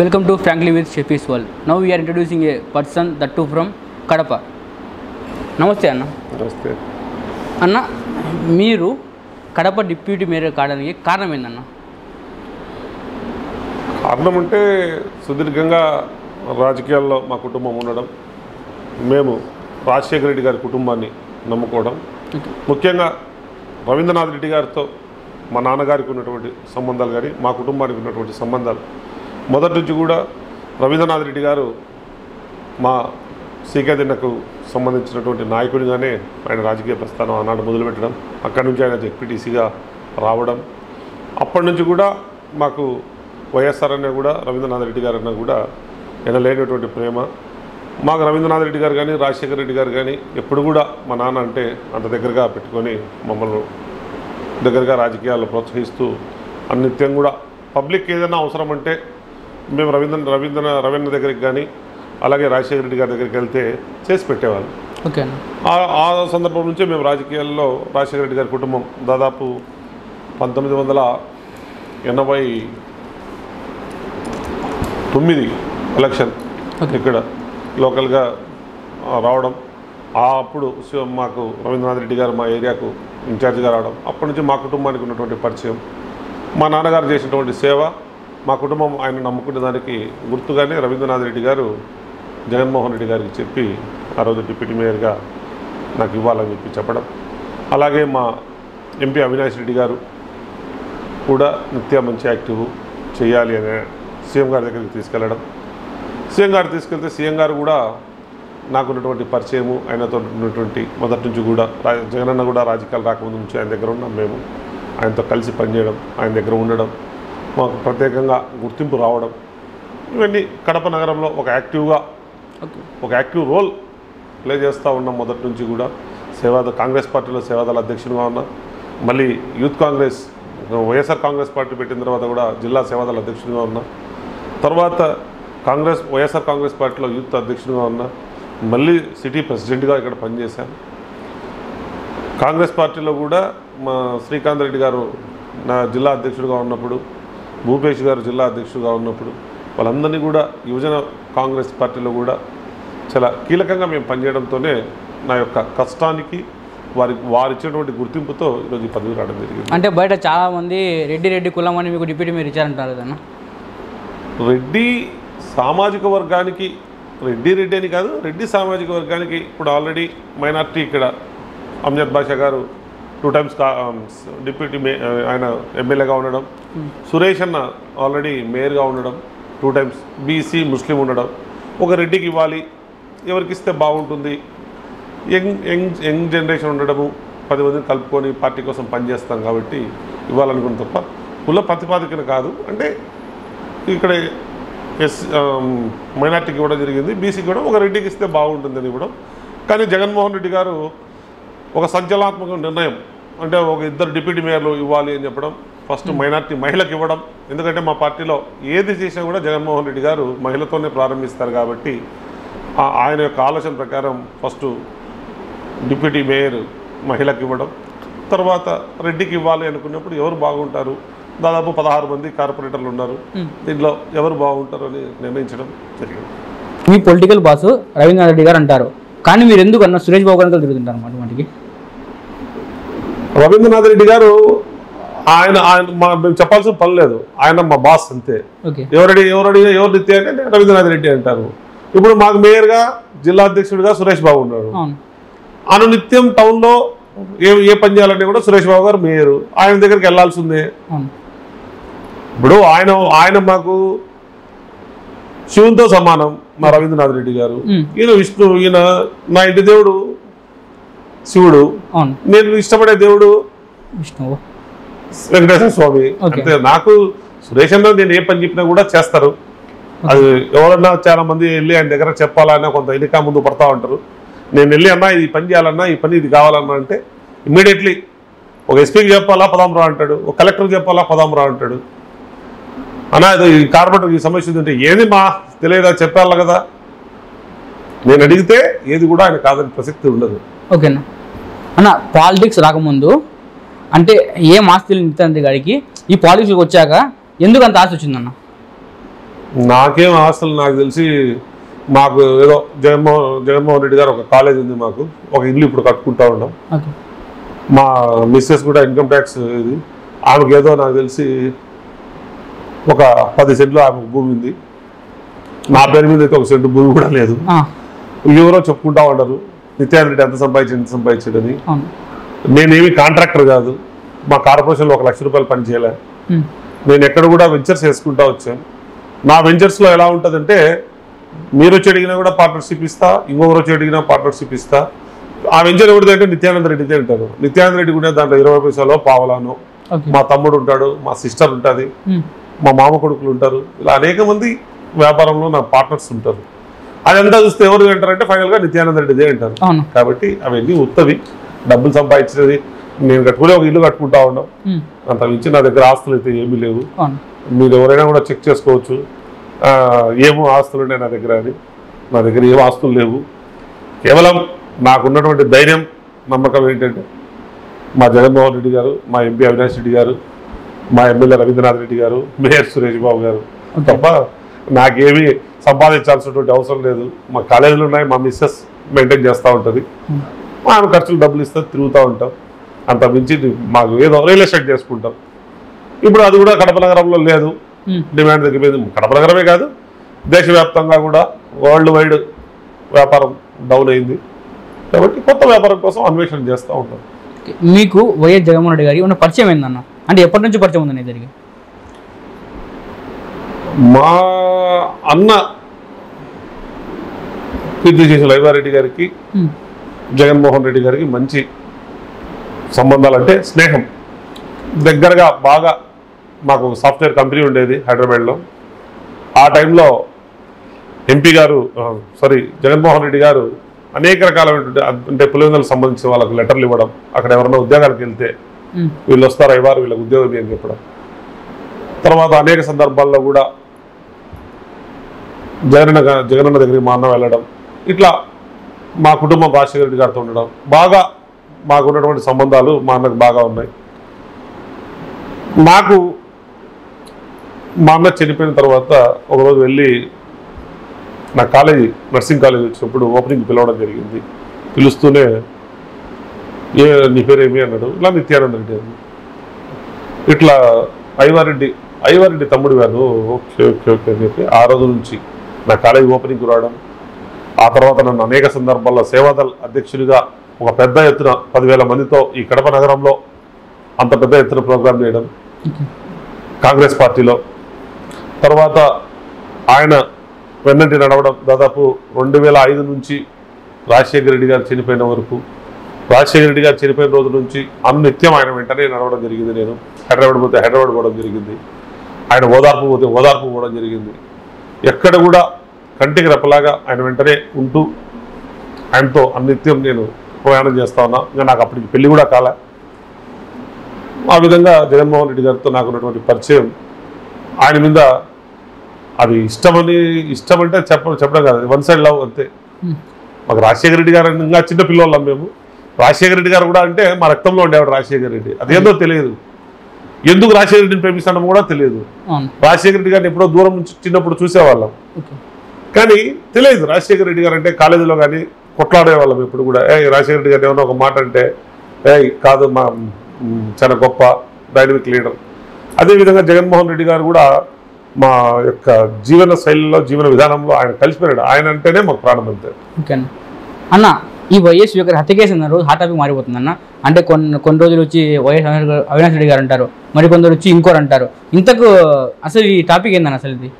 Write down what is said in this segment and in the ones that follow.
Welcome to Frankly with Sheffi's World. Now we are introducing a person, that too from Kadapa నమస్తే అన్న నమస్తే అన్న మీరు కడప డిప్యూటీ మేయర్ కావడానికి కారణం ఏందన్న? కారణం అంటే సుదీర్ఘంగా రాజకీయాల్లో మా కుటుంబం ఉండడం మేము రాజశేఖర రెడ్డి గారి కుటుంబాన్ని నమ్ముకోవడం ముఖ్యంగా రవీంద్రనాథ్ రెడ్డి గారితో మా నాన్నగారికి ఉన్నటువంటి సంబంధాలు కానీ మా కుటుంబానికి ఉన్నటువంటి సంబంధాలు మొదటి నుంచి కూడా రవీంద్రనాథ్ రెడ్డి గారు మా సీకేదిన్నకు సంబంధించినటువంటి నాయకుడిగానే ఆయన రాజకీయ ప్రస్థానం ఆనాడు మొదలుపెట్టడం అక్కడి నుంచి ఆయన జెడ్పీటీసీగా రావడం. అప్పటి నుంచి కూడా మాకు వైఎస్ఆర్ అన్న కూడా రవీంద్రనాథ్ రెడ్డి గారు అన్న కూడా ఎనలేనటువంటి ప్రేమ. మాకు రవీంద్రనాథ్ రెడ్డి గారు కానీ రాజశేఖర రెడ్డి గారు కానీ ఎప్పుడు కూడా మా నాన్న అంటే అంత దగ్గరగా పెట్టుకొని మమ్మల్ని దగ్గరగా రాజకీయాల్లో ప్రోత్సహిస్తూ అన్నిత్యం కూడా పబ్లిక్ ఏదైనా అవసరం అంటే మేము రవీంద్ర రవీంద్ర రవీంద్ర దగ్గరికి కానీ అలాగే రాజశేఖర రెడ్డి గారి దగ్గరికి వెళ్తే చేసి పెట్టేవాళ్ళు. ఓకే ఆ- సందర్భం నుంచే మేము రాజకీయాల్లో రాజశేఖర రెడ్డి గారి కుటుంబం దాదాపు పంతొమ్మిది వందల ఎనభై తొమ్మిది ఎలక్షన్. ఇక్కడ లోకల్గా రావడం. ఆ అప్పుడు శివ- మాకు రవీంద్రనాథ్ రెడ్డి గారు మా ఏరియాకు ఇన్ఛార్జిగా రావడం. అప్పటి నుంచి మా కుటుంబానికి ఉన్నటువంటి పరిచయం. మా నాన్నగారు చేసినటువంటి సేవ మా కుటుంబం ఆయన నమ్ముకునే దానికి గుర్తుగానే రవీంద్రనాథ్ రెడ్డి గారు జగన్మోహన్ రెడ్డి గారికి చెప్పి ఆ రోజు డిప్యూటీ మేయర్గా నాకు ఇవ్వాలని చెప్పి చెప్పడం. అలాగే మా ఎంపీ అవినాష్ రెడ్డి గారు కూడా నిత్య మంచి యాక్టివ్ చేయాలి అనే సీఎం గారి దగ్గరికి తీసుకెళ్ళడం. సీఎం గారు తీసుకెళ్తే సీఎం గారు కూడా నాకున్నటువంటి పరిచయము ఆయనతో ఉన్నటువంటి మొదటి నుంచి కూడా జగనన్న కూడా రాజకీయాలు రాకముందు నుంచి ఆయన దగ్గర ఉన్నాం మేము. ఆయనతో కలిసి పనిచేయడం ఆయన దగ్గర ఉండడం మాకు ప్రత్యేకంగా గుర్తింపు రావడం ఇవన్నీ కడప నగరంలో ఒక యాక్టివ్గా ఒక యాక్టివ్ రోల్ ప్లే చేస్తూ ఉన్నాం మొదటి నుంచి కూడా. సేవాద కాంగ్రెస్ పార్టీలో సేవాదళ అధ్యక్షునిగా ఉన్నా. మళ్ళీ యూత్ కాంగ్రెస్ వైఎస్ఆర్ కాంగ్రెస్ పార్టీ పెట్టిన తర్వాత కూడా జిల్లా సేవాదళ అధ్యక్షునిగా ఉన్నా. తర్వాత కాంగ్రెస్ వైఎస్ఆర్ కాంగ్రెస్ పార్టీలో యూత్ అధ్యక్షునిగా ఉన్నా. మళ్ళీ సిటీ ప్రెసిడెంట్గా ఇక్కడ పనిచేశాను. కాంగ్రెస్ పార్టీలో కూడా మా శ్రీకాంత్ రెడ్డి గారు నా జిల్లా అధ్యక్షుడిగా ఉన్నప్పుడు భూపేష్ గారు జిల్లా అధ్యక్షుడిగా ఉన్నప్పుడు వాళ్ళందరినీ కూడా యువజన కాంగ్రెస్ పార్టీలో కూడా చాలా కీలకంగా మేము పనిచేయడంతోనే నా యొక్క కష్టానికి వారి వారు ఇచ్చినటువంటి గుర్తింపుతో ఈరోజు ఈ పదవి రావడం జరిగింది. అంటే బయట చాలా మంది రెడ్డి రెడ్డి కులం అని మీకు డిప్యూటీ మేయర్ ఇచ్చారంటారు కదన్న రెడ్డి సామాజిక వర్గానికి రెడ్డి రెడ్డి అని కాదు రెడ్డి సామాజిక వర్గానికి ఇప్పుడు ఆల్రెడీ మైనార్టీ ఇక్కడ అమ్జద్ బాషా గారు టూ టైమ్స్ um, డిప్యూటీ మే uh, ఆయన ఎమ్మెల్యేగా ఉండడం. సురేష్ అన్న ఆల్రెడీ మేయర్గా ఉండడం. టూ టైమ్స్ బీసీ ముస్లిం ఉండడం. ఒక రెడ్డికి ఇవ్వాలి. ఎవరికి ఇస్తే బాగుంటుంది. యంగ్ యంగ్ యంగ్ జనరేషన్ ఉండడము. పది మందిని కలుపుకొని పార్టీ కోసం పనిచేస్తాం కాబట్టి ఇవ్వాలనుకున్న తప్ప కుల ప్రతిపాదికన కాదు. అంటే ఇక్కడ ఎస్ um, మైనార్టీకి ఇవ్వడం జరిగింది. బీసీకి కూడా ఒక రెడ్డికి ఇస్తే బాగుంటుందని ఇవ్వడం. కానీ జగన్మోహన్ రెడ్డి గారు ఒక సంచలనాత్మక నిర్ణయం. అంటే ఒక ఇద్దరు డిప్యూటీ మేయర్లు ఇవ్వాలి అని చెప్పడం ఫస్ట్ మైనార్టీ మహిళకి ఇవ్వడం. ఎందుకంటే మా పార్టీలో ఏది చేసినా కూడా జగన్మోహన్ రెడ్డి గారు మహిళతోనే ప్రారంభిస్తారు కాబట్టి ఆయన యొక్క ఆలోచన ప్రకారం ఫస్ట్ డిప్యూటీ మేయర్ మహిళకి ఇవ్వడం. తర్వాత రెడ్డికి ఇవ్వాలి అనుకున్నప్పుడు ఎవరు బాగుంటారు? దాదాపు పదహారు మంది కార్పొరేటర్లు ఉన్నారు. దీంట్లో ఎవరు బాగుంటారు అని నిర్ణయించడం జరిగింది. మీ పొలిటికల్ బాస్ రవీంద్రనాథ్ రెడ్డి గారు అంటారు కానీ మీరు ఎందుకు అన్న సురేష్ బాబు గారితో తిరుగుతుంటారు అన్నమాట వాటికి? రవీంద్రనాథ్ రెడ్డి గారు ఆయన ఆయన మేము చెప్పాల్సిన పని లేదు. ఆయన మా బాస్ అంతే. ఎవరడి ఎవరడి ఎవరు నిత్య అంటే రవీంద్రనాథ్ రెడ్డి అంటారు. ఇప్పుడు మాకు మేయర్గా జిల్లా అధ్యక్షుడిగా సురేష్ బాబు ఉన్నాడు. అను నిత్యం టౌన్లో ఏ ఏ పని చేయాలంటే కూడా సురేష్ బాబు గారు మేయరు. ఆయన దగ్గరికి వెళ్ళాల్సిందే. అవును. ఇప్పుడు ఆయన ఆయన మాకు శివునితో సమానం. మా రవీంద్రనాథ్ రెడ్డి గారు. ఈయన విష్ణు ఈయన నా ఇంటి దేవుడు శివుడు. నేను ఇష్టపడే దేవుడు విష్ణువు వెంకటేశ్వర స్వామి. అంతే నాకు సురేష్ అన్న నేను ఏ పని చెప్పినా కూడా చేస్తారు. అది ఎవరన్నా చాలా మంది వెళ్ళి ఆయన దగ్గర చెప్పాలన్నా కొంత ఎన్నిక ముందు పడతా ఉంటారు. నేను వెళ్ళి అన్నా ఇది పని చేయాలన్నా ఈ పని ఇది కావాలన్నా అంటే ఇమ్మీడియట్లీ ఒక ఎస్పీకి చెప్పాలా పదాం రా అంటాడు. ఒక కలెక్టర్కి చెప్పాలా పదాం రా అంటాడు. అన్నా ఈ కార్పొరేటర్ ఈ సమస్య ఉంది అంటే ఏది మా? తెలియదా? చెప్పాలి కదా? నేను అడిగితే ఏది కూడా ఆయన కాదని ప్రసక్తి ఉండదు. ఓకేనా? అన్న పాలిటిక్స్ రాకముందు అంటే ఏం ఆస్తి నిత్యానంద గారికి ఈ పాలిటిక్స్కి వచ్చాక ఎందుకు అంత ఆశ వచ్చిందన్న? నాకేం ఆస్తులు నాకు తెలిసి మాకు ఏదో జగన్మోహన్ జగన్మోహన్ రెడ్డి గారు ఒక కాలేజ్ ఉంది మాకు. ఒక ఇల్లు ఇప్పుడు కట్టుకుంటా ఉన్నాం. మా మిస్సెస్ కూడా ఇన్కమ్ ట్యాక్స్ ఇది. ఆమెకి ఏదో నాకు తెలిసి ఒక పది సెంట్లు ఆమెకు భూమి ఉంది. నా పేరు మీద అయితే ఒక సెంటు భూమి కూడా లేదు. ఎవరో చెప్పుకుంటా ఉంటారు నిత్యానంద రెడ్డి ఎంత సంపాదించి ఎంత సంపాదించాడని. నేనేమి కాంట్రాక్టర్ కాదు మా కార్పొరేషన్లో ఒక లక్ష రూపాయలు పని చేయలే. ఉమ్, నేను ఎక్కడ కూడా వెంచర్స్ వేసుకుంటా వచ్చాను. నా వెంచర్స్లో ఎలా ఉంటుందంటే మీరు వచ్చి అడిగినా కూడా పార్ట్నర్షిప్ ఇస్తా ఇంకొకరు వచ్చి అడిగినా పార్ట్నర్షిప్ ఇస్తా. ఆ వెంచర్ ఎవరిది అంటే నిత్యానంద రెడ్డిదే అంటారు. నిత్యానంద రెడ్డి కూడా దాంట్లో ఇరవై పైసలో పావలాను మా తమ్ముడు ఉంటాడు మా సిస్టర్ ఉంటుంది. మా మామ కొడుకులు ఉంటారు. ఇలా అనేక మంది వ్యాపారంలో నా పార్ట్నర్స్ ఉంటారు. అదంతా చూస్తే ఎవరు అంటారంటే ఫైనల్గా నిత్యానంద రెడ్డిదే అంటారు. కాబట్టి అవన్నీ ఉత్తవి. డబ్బులు సంపాదించినది. నేను కట్టుకునే ఒక ఇల్లు కట్టుకుంటా ఉన్నాం. అంత మించి నా దగ్గర ఆస్తులు అయితే ఏమీ లేవు. మీరు ఎవరైనా కూడా చెక్ చేసుకోవచ్చు. ఏమో ఆస్తులు ఉన్నాయి నా దగ్గర అని. నా దగ్గర ఏం ఆస్తులు లేవు. కేవలం నాకున్నటువంటి ధైర్యం నమ్మకం ఏంటంటే మా జగన్మోహన్ రెడ్డి గారు మా ఎంపీ అవినాష్ రెడ్డి గారు మా ఎమ్మెల్యే రవీంద్రనాథ్ రెడ్డి గారు మేయర్ సురేష్ బాబు గారు. తప్ప నాకేమీ సంపాదించాల్సినటువంటి అవసరం లేదు. మా కాలేజీలు ఉన్నాయి మా మిస్సెస్ మెయింటైన్ చేస్తూ ఉంటుంది. ఆమె ఖర్చులు డబ్బులు ఇస్తే తిరుగుతూ ఉంటాం. అంత మించి మాకు ఏదో రియల్ ఎస్టేట్ చేసుకుంటాం. ఇప్పుడు అది కూడా కడప నగరంలో లేదు. డిమాండ్ తగ్గిపోయింది. కడప నగరమే కాదు దేశవ్యాప్తంగా కూడా వరల్డ్ వైడ్ వ్యాపారం డౌన్ అయింది. కాబట్టి కొత్త వ్యాపారం కోసం అన్వేషణ చేస్తూ ఉంటాం. మీకు వైఎస్ జగన్మోహన్ రెడ్డి గారి ఉన్న పరిచయం ఏందన్న? అంటే ఎప్పటి నుంచి పరిచయం ఉందని ఇద్దరికి మా అన్న కీర్తి చేసిన లైవారెడ్డి గారికి జగన్మోహన్ రెడ్డి గారికి మంచి సంబంధాలు అంటే స్నేహం. దగ్గరగా బాగా మాకు సాఫ్ట్వేర్ కంపెనీ ఉండేది హైదరాబాద్లో. ఆ టైంలో ఎంపీ గారు సారీ జగన్మోహన్ రెడ్డి గారు అనేక రకాలైనటువంటి అంటే పులివెందులకు సంబంధించిన వాళ్ళకి లెటర్లు ఇవ్వడం అక్కడ ఎవరైనా ఉద్యోగాలకు వెళ్తే వీళ్ళు వస్తారు? అయ్యారు వీళ్ళకి ఉద్యోగం ఏం చెప్పడం. తర్వాత అనేక సందర్భాల్లో కూడా జగనన్న జగనన్న దగ్గరికి మా అన్న వెళ్ళడం. ఇట్లా మా కుటుంబం రాజశేఖర రెడ్డి గారితో ఉండడం. బాగా మాకు ఉన్నటువంటి సంబంధాలు మా అన్నకు బాగా ఉన్నాయి. నాకు మా అన్న చనిపోయిన తర్వాత ఒకరోజు వెళ్ళి నా కాలేజీ నర్సింగ్ కాలేజ్ వచ్చినప్పుడు ఓపెనింగ్ పిలవడం జరిగింది. పిలుస్తూనే ఏ నీ పేరు ఏమి అన్నాడు? ఇలా నిత్యానంద రెడ్డి అని ఇట్లా ఐవారెడ్డి ఐవారెడ్డి తమ్ముడు గారు ఓకే ఓకే ఓకే అని చెప్పి ఆ రోజు నుంచి నా కాలేజీ ఓపెనింగ్కి రావడం ఆ తర్వాత నన్ను అనేక సందర్భాల్లో సేవాదల్ అధ్యక్షుడిగా ఒక పెద్ద ఎత్తున పదివేల మందితో ఈ కడప నగరంలో అంత పెద్ద ఎత్తున ప్రోగ్రాం చేయడం కాంగ్రెస్ పార్టీలో. తర్వాత ఆయన వెన్నంటి నడవడం దాదాపు రెండు వేల ఐదు నుంచి రాజశేఖర రెడ్డి గారు చనిపోయిన వరకు రాజశేఖర రెడ్డి గారు చనిపోయిన రోజు నుంచి అనునిత్యం ఆయన వెంటనే నడవడం జరిగింది నేను. హైదరాబాద్ పోతే హైదరాబాద్ పోవడం జరిగింది. ఆయన ఓదార్పు పోతే ఓదార్పు పోవడం జరిగింది. ఎక్కడ కూడా కంటికి రెప్పలాగా ఆయన వెంటనే ఉంటూ ఆయనతో అన్నిత్యం నేను ప్రయాణం చేస్తా ఉన్నా. ఇంకా నాకు అప్పటికి పెళ్ళి కూడా కాలే. ఆ విధంగా జగన్మోహన్ రెడ్డి గారితో నాకు ఉన్నటువంటి పరిచయం. ఆయన మీద అది ఇష్టమని ఇష్టం అంటే చెప్ప చెప్పడం కాదు. వన్ సైడ్ లవ్ అంతే. మాకు రాజశేఖర రెడ్డి గారు ఇంకా చిన్న పిల్లవాళ్ళం మేము. రాజశేఖర రెడ్డి గారు కూడా అంటే మా రక్తంలో ఉండేవాడు రాజశేఖర రెడ్డి. అదేందో తెలియదు. ఎందుకు రాజశేఖర రెడ్డిని ప్రేమిస్తాడో కూడా తెలియదు. రాజశేఖర రెడ్డి గారిని ఎప్పుడో దూరం నుంచి చిన్నప్పుడు చూసేవాళ్ళం. కానీ తెలియదు రాజశేఖర రెడ్డి గారు అంటే కాలేజీలో కానీ కొట్లాడేవాళ్ళం ఎప్పుడు కూడా. ఏ రాజశేఖర రెడ్డి గారు ఏమన్నా ఒక మాట అంటే ఏ కాదు మా చాలా గొప్ప డైనమిక్ లీడర్ అదేవిధంగా జగన్మోహన్ రెడ్డి గారు కూడా మా యొక్క జీవన శైలిలో జీవన విధానంలో ఆయన కలిసిపోయాడు. ఆయన అంటేనే మాకు ప్రాణం అంతే. అన్న ఈ వైఎస్ యొక్క హత్య కేసు అన్న రోజు హాట్ టాపిక్ మారిపోతుంది అన్న అంటే కొన్ని కొన్ని రోజులు వచ్చి వైఎస్ అవినాష్ రెడ్డి గారు అంటారు. మరి కొందరు వచ్చి ఇంకోరు అంటారు. ఇంతకు అసలు ఈ టాపిక్ ఏందన్న అసలు ఇది?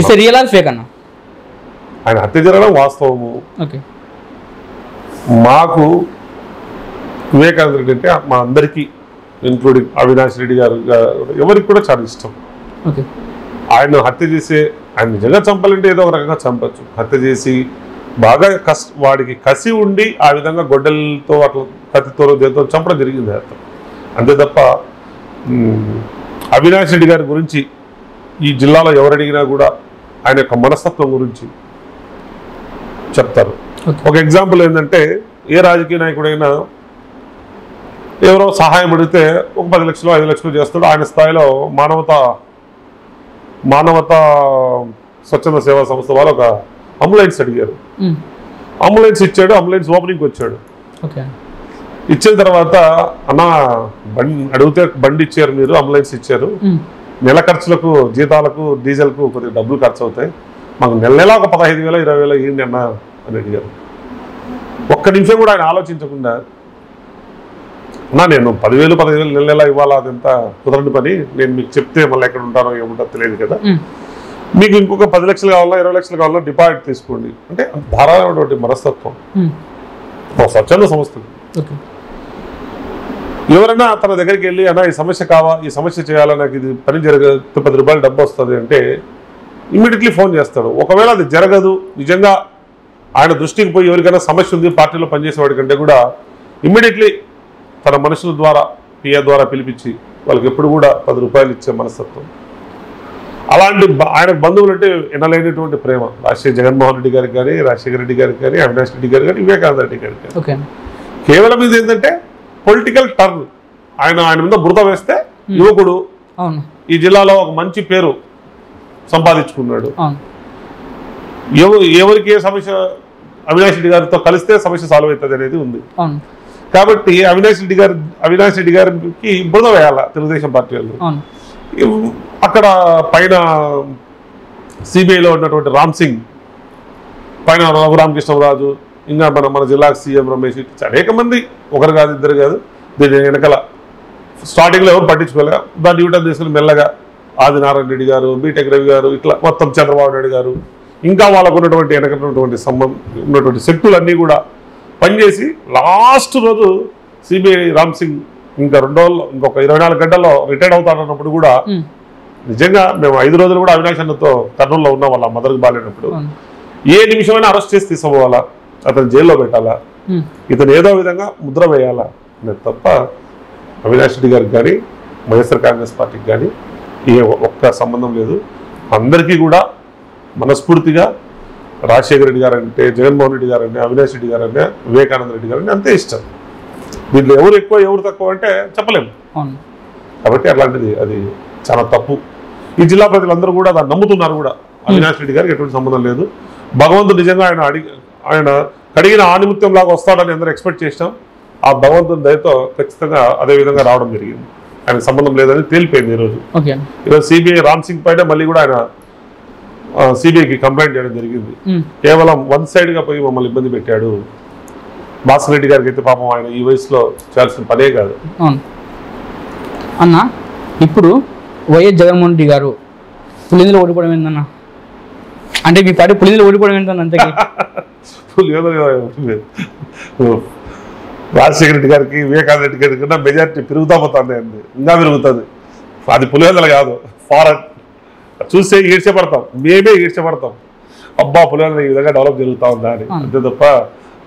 ఇట్స్ రియల్ ఆర్ ఫేక్ అన్న. ఆయన హత్య జరగడం వాస్తవము ఓకే. మాకు వివేకానంద రెడ్డి అంటే మా అందరికీ ఇంక్లూడింగ్ అవినాష్ రెడ్డి గారు ఎవరికి కూడా చాలా ఇష్టం. ఓకే. ఆయన హత్య చేసే ఆయన నిజంగా చంపాలంటే ఏదో ఒక రకంగా చంపచ్చు. హత్య చేసి బాగా కస్ వాడికి కసి ఉండి ఆ విధంగా గొడ్డలతో అట్లా కత్తితో దేంతో చంపడం జరిగింది అతను. అంతే తప్ప అవినాష్ రెడ్డి గారి గురించి ఈ జిల్లాలో ఎవరు అడిగినా కూడా ఆయన యొక్క మనస్తత్వం గురించి చెప్తారు. ఒక ఎగ్జాంపుల్ ఏంటంటే ఏ రాజకీయ నాయకుడైనా ఎవరో సహాయం అడిగితే ఒక పది లక్షలు ఐదు లక్షలు చేస్తాడు. ఆయన స్థాయిలో మానవత మానవతా స్వచ్ఛంద సేవా సంస్థ వాళ్ళు ఒక అంబులెన్స్ అడిగారు. అంబులెన్స్ ఇచ్చాడు అంబులెన్స్ ఓపెనింగ్కి వచ్చాడు. ఇచ్చిన తర్వాత అన్న బండి అడిగితే బండి ఇచ్చారు మీరు అంబులెన్స్ ఇచ్చారు. నెల ఖర్చులకు జీతాలకు డీజిల్కు కొద్దిగా డబ్బులు ఖర్చు అవుతాయి మాకు నెల నెల ఒక పదహైదు వేల ఇరవై వేల ఏంటి అన్న అని అడిగారు. ఒక్క నిమిషం కూడా ఆయన ఆలోచించకుండా అన్నా నేను పదివేలు పదహైదు వేలు నెల నెల ఇవ్వాలా? అదంతా కుదరని పని. నేను మీకు చెప్తే మళ్ళీ ఎక్కడ ఉంటానో ఏముంటారో తెలియదు కదా. మీకు ఇంకొక పది లక్షలు కావాలా ఇరవై లక్షలు కావాలా డిపాజిట్ తీసుకోండి. అంటే ధారాళమైనటువంటి మనస్తత్వం. ఒక స్వచ్ఛంద సంస్థ ఓకే. ఎవరైనా తన దగ్గరికి వెళ్ళి అన్న ఈ సమస్య కావా? ఈ సమస్య చేయాలా? నాకు ఇది పని జరగదు. పది రూపాయలు డబ్బు వస్తుంది అంటే ఇమ్మీడియట్లీ ఫోన్ చేస్తాడు. ఒకవేళ అది జరగదు నిజంగా ఆయన దృష్టికి పోయి ఎవరికైనా సమస్య ఉంది పార్టీలో పనిచేసేవాడి కంటే కూడా ఇమ్మీడియట్లీ తన మనుషుల ద్వారా పిఏ ద్వారా పిలిపించి వాళ్ళకి ఎప్పుడు కూడా పది రూపాయలు ఇచ్చే మనస్తత్వం. అలాంటి ఆయన బంధువులు అంటే ఎనలేనటువంటి ప్రేమ. రాజశేఖర్ జగన్మోహన్ రెడ్డి గారికి కానీ రాజశేఖర రెడ్డి గారికి కానీ అవినాష్ రెడ్డి గారికి కానీ వివేకానంద రెడ్డి గారికి కానీ ఓకే. కేవలం ఇది ఏంటంటే పొలిటికల్ టర్న్. ఆయన ఆయన మీద బురద వేస్తే యువకుడు ఈ జిల్లాలో ఒక మంచి పేరు సంపాదించుకున్నాడు. ఎవరికి ఏ సమస్య అవినాష్ రెడ్డి గారితో కలిస్తే సమస్య సాల్వ్ అవుతుంది అనేది ఉంది. కాబట్టి అవినాష్ రెడ్డి గారి అవినాష్ రెడ్డి గారికి బురద వేయాల తెలుగుదేశం పార్టీ వాళ్ళు? అక్కడ పైన సిబిఐలో ఉన్నటువంటి రామ్ సింగ్ పైన రఘురామకృష్ణరాజు ఇంకా మన మన జిల్లాకు సీఎం రమేష్ అనేక మంది. ఒకరు కాదు ఇద్దరు కాదు. దీని వెనకాల స్టార్టింగ్లో ఎవరు పట్టించుకోలేక దాన్ని యూటర్న్ తీసుకుని మెల్లగా ఆదినారాయణ రెడ్డి గారు బీటెక్ రవి గారు ఇట్లా మొత్తం చంద్రబాబు నాయుడు గారు ఇంకా వాళ్ళకు ఉన్నటువంటి వెనకటువంటి సంబంధం ఉన్నటువంటి శక్తులన్నీ కూడా పనిచేసి లాస్ట్ రోజు సిబిఐ రామ్ సింగ్ ఇంకా రెండు రోజుల్లో ఇంకొక ఇరవై నాలుగు గంటల్లో రిటైర్డ్ అవుతాడన్నప్పుడు కూడా నిజంగా మేము ఐదు రోజులు కూడా అవినాష్ అన్నతో కర్నూలులో ఉన్నాం వాళ్ళ మదర్కి బాగాలేనప్పుడు ఏ నిమిషమైనా అరెస్ట్ చేసి తీసుకుపోవాలా? అతను జైల్లో పెట్టాలా. ఇతను ఏదో విధంగా ముద్ర వేయాలా? అనేది తప్ప అవినాష్ రెడ్డి గారికి కానీ వైఎస్ఆర్ కాంగ్రెస్ పార్టీకి కానీ ఏ ఒక్క సంబంధం లేదు. అందరికీ కూడా మనస్ఫూర్తిగా రాజశేఖర రెడ్డి గారు అంటే జగన్మోహన్ రెడ్డి గారు అంటే అవినాష్ రెడ్డి గారు అంటే వివేకానంద రెడ్డి గారు అంటే అంతే ఇష్టం. దీంట్లో ఎవరు ఎక్కువ ఎవరు తక్కువ అంటే చెప్పలేము. కాబట్టి అట్లాంటిది అది చాలా తప్పు. ఈ జిల్లా ప్రజలందరూ కూడా దాన్ని నమ్ముతున్నారు కూడా. అవినాష్ రెడ్డి గారికి ఎటువంటి సంబంధం లేదు. భగవంతుడు నిజంగా ఆయన అడిగి ఆయన కడిగిన ఆనిముత్యం లాగా వస్తాడని అందరూ ఎక్స్పెక్ట్ చేసినాం. ఆ భగవంతుని దయతో ఖచ్చితంగా అదే విధంగా రావడం జరిగింది. ఆయనకు సంబంధం లేదని తేలిపోయింది ఈరోజు ఈరోజు సిబిఐ రామ్ సింగ్ పైన మళ్ళీ కూడా ఆయన సిబిఐకి కంప్లైంట్ చేయడం జరిగింది. కేవలం వన్ సైడ్గా పోయి మమ్మల్ని ఇబ్బంది పెట్టాడు. భాస్కర్ రెడ్డి గారికి అయితే పాపం ఆయన ఈ వయసులో చేయాల్సిన పనే కాదు. అన్న ఇప్పుడు వైఎస్ జగన్మోహన్ రెడ్డి గారు పులిందులో ఓడిపోవడం ఏందన్న? అంటే మీ పార్టీ పులిందులో ఓడిపోవడం ఏంటన్న ఏదో? రాజశేఖర రెడ్డి గారికి వివేకానంద రెడ్డి గారికి కన్నా మెజార్టీ పెరుగుతా పోతుంది అండి ఇంకా పెరుగుతుంది. అది పులివెందలు కాదు. ఫారెన్. చూస్తే ఈడ్చబడతాం మేమే ఈడ్చబడతాం అబ్బా పులివెందల ఈ విధంగా డెవలప్ జరుగుతా ఉందా అని. అంతే తప్ప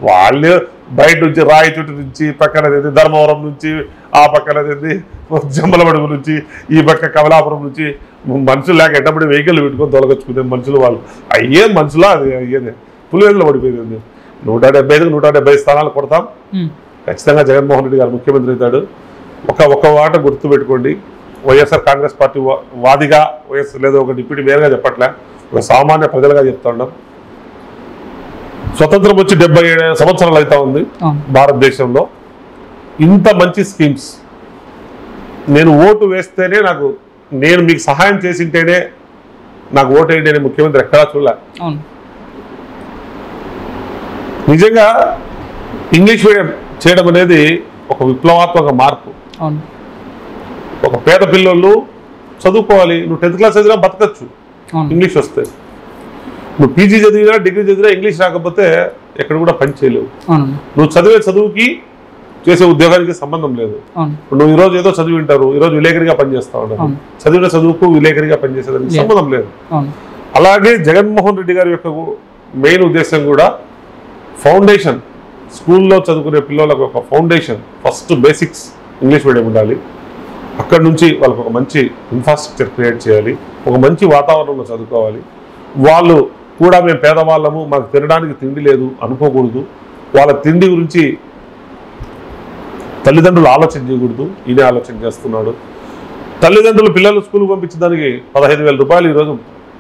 వాళ్ళే బయట నుంచి రాయి చుట్టు నుంచి పక్కన ఏది ధర్మవరం నుంచి ఆ పక్కన ఏది జమ్మలమడుగు నుంచి ఈ పక్క కమలాపురం నుంచి మనుషులు లేక ఎట్టబడి వెహికల్ పెట్టుకొని తొలగొచ్చుకునే మనుషులు వాళ్ళు. అయ్యే మనుషులా అది అయ్యేది పులివెందులో పడిపోయింది నూట డెబ్బై ఐదుకు నూట డెబ్బై స్థానాలు కొడతాం. ఖచ్చితంగా జగన్మోహన్ రెడ్డి గారు ముఖ్యమంత్రి అవుతాడు. ఒక ఒక మాట గుర్తుపెట్టుకోండి. వైఎస్ఆర్ కాంగ్రెస్ పార్టీ వాదిగా వైఎస్ లేదా ఒక డిప్యూటీ మేయర్గా చెప్పట్లే. ఒక సామాన్య ప్రజలుగా చెప్తా ఉన్నాం. స్వతంత్రం వచ్చి డెబ్బై ఏడు సంవత్సరాలు అవుతా ఉంది భారతదేశంలో. ఇంత మంచి స్కీమ్స్. నేను ఓటు వేస్తేనే నాకు నేను మీకు సహాయం చేసింటేనే నాకు ఓటు వేయండి అని ముఖ్యమంత్రి ఎక్కడా చూడలే. నిజంగా ఇంగ్లీష్ మీడియం చేయడం అనేది ఒక విప్లవాత్మక మార్పు. ఒక పేద పిల్లలు చదువుకోవాలి. నువ్వు టెన్త్ క్లాస్ చదివినా బతకచ్చు. ఇంగ్లీష్ వస్తే. నువ్వు పీజీ చదివినా డిగ్రీ చదివినా ఇంగ్లీష్ రాకపోతే ఎక్కడ కూడా పని చేయలేవు. నువ్వు చదివే చదువుకి చేసే ఉద్యోగానికి సంబంధం లేదు. నువ్వు ఈరోజు ఏదో చదివి ఉంటారు ఈరోజు విలేకరిగా పనిచేస్తా ఉంటారు. చదివిన చదువుకు విలేకరిగా పనిచేసేదానికి. సంబంధం లేదు. అలాగే జగన్మోహన్ రెడ్డి గారి యొక్క మెయిన్ ఉద్దేశం కూడా ఫౌండేషన్. స్కూల్లో చదువుకునే పిల్లలకు ఒక foundation. First basics English medium ఉండాలి. అక్కడ నుంచి వాళ్ళకు ఒక మంచి ఇన్ఫ్రాస్ట్రక్చర్ క్రియేట్ చేయాలి. ఒక మంచి వాతావరణంలో చదువుకోవాలి. వాళ్ళు కూడా మేము పేదవాళ్ళము మాకు తినడానికి తిండి లేదు అనుకోకూడదు. వాళ్ళ తిండి గురించి తల్లిదండ్రులు ఆలోచన చేయకూడదు. ఈయన ఆలోచన చేస్తున్నాడు. తల్లిదండ్రులు పిల్లలు స్కూల్కి పంపించడానికి పదహైదు వేల రూపాయలు ఈరోజు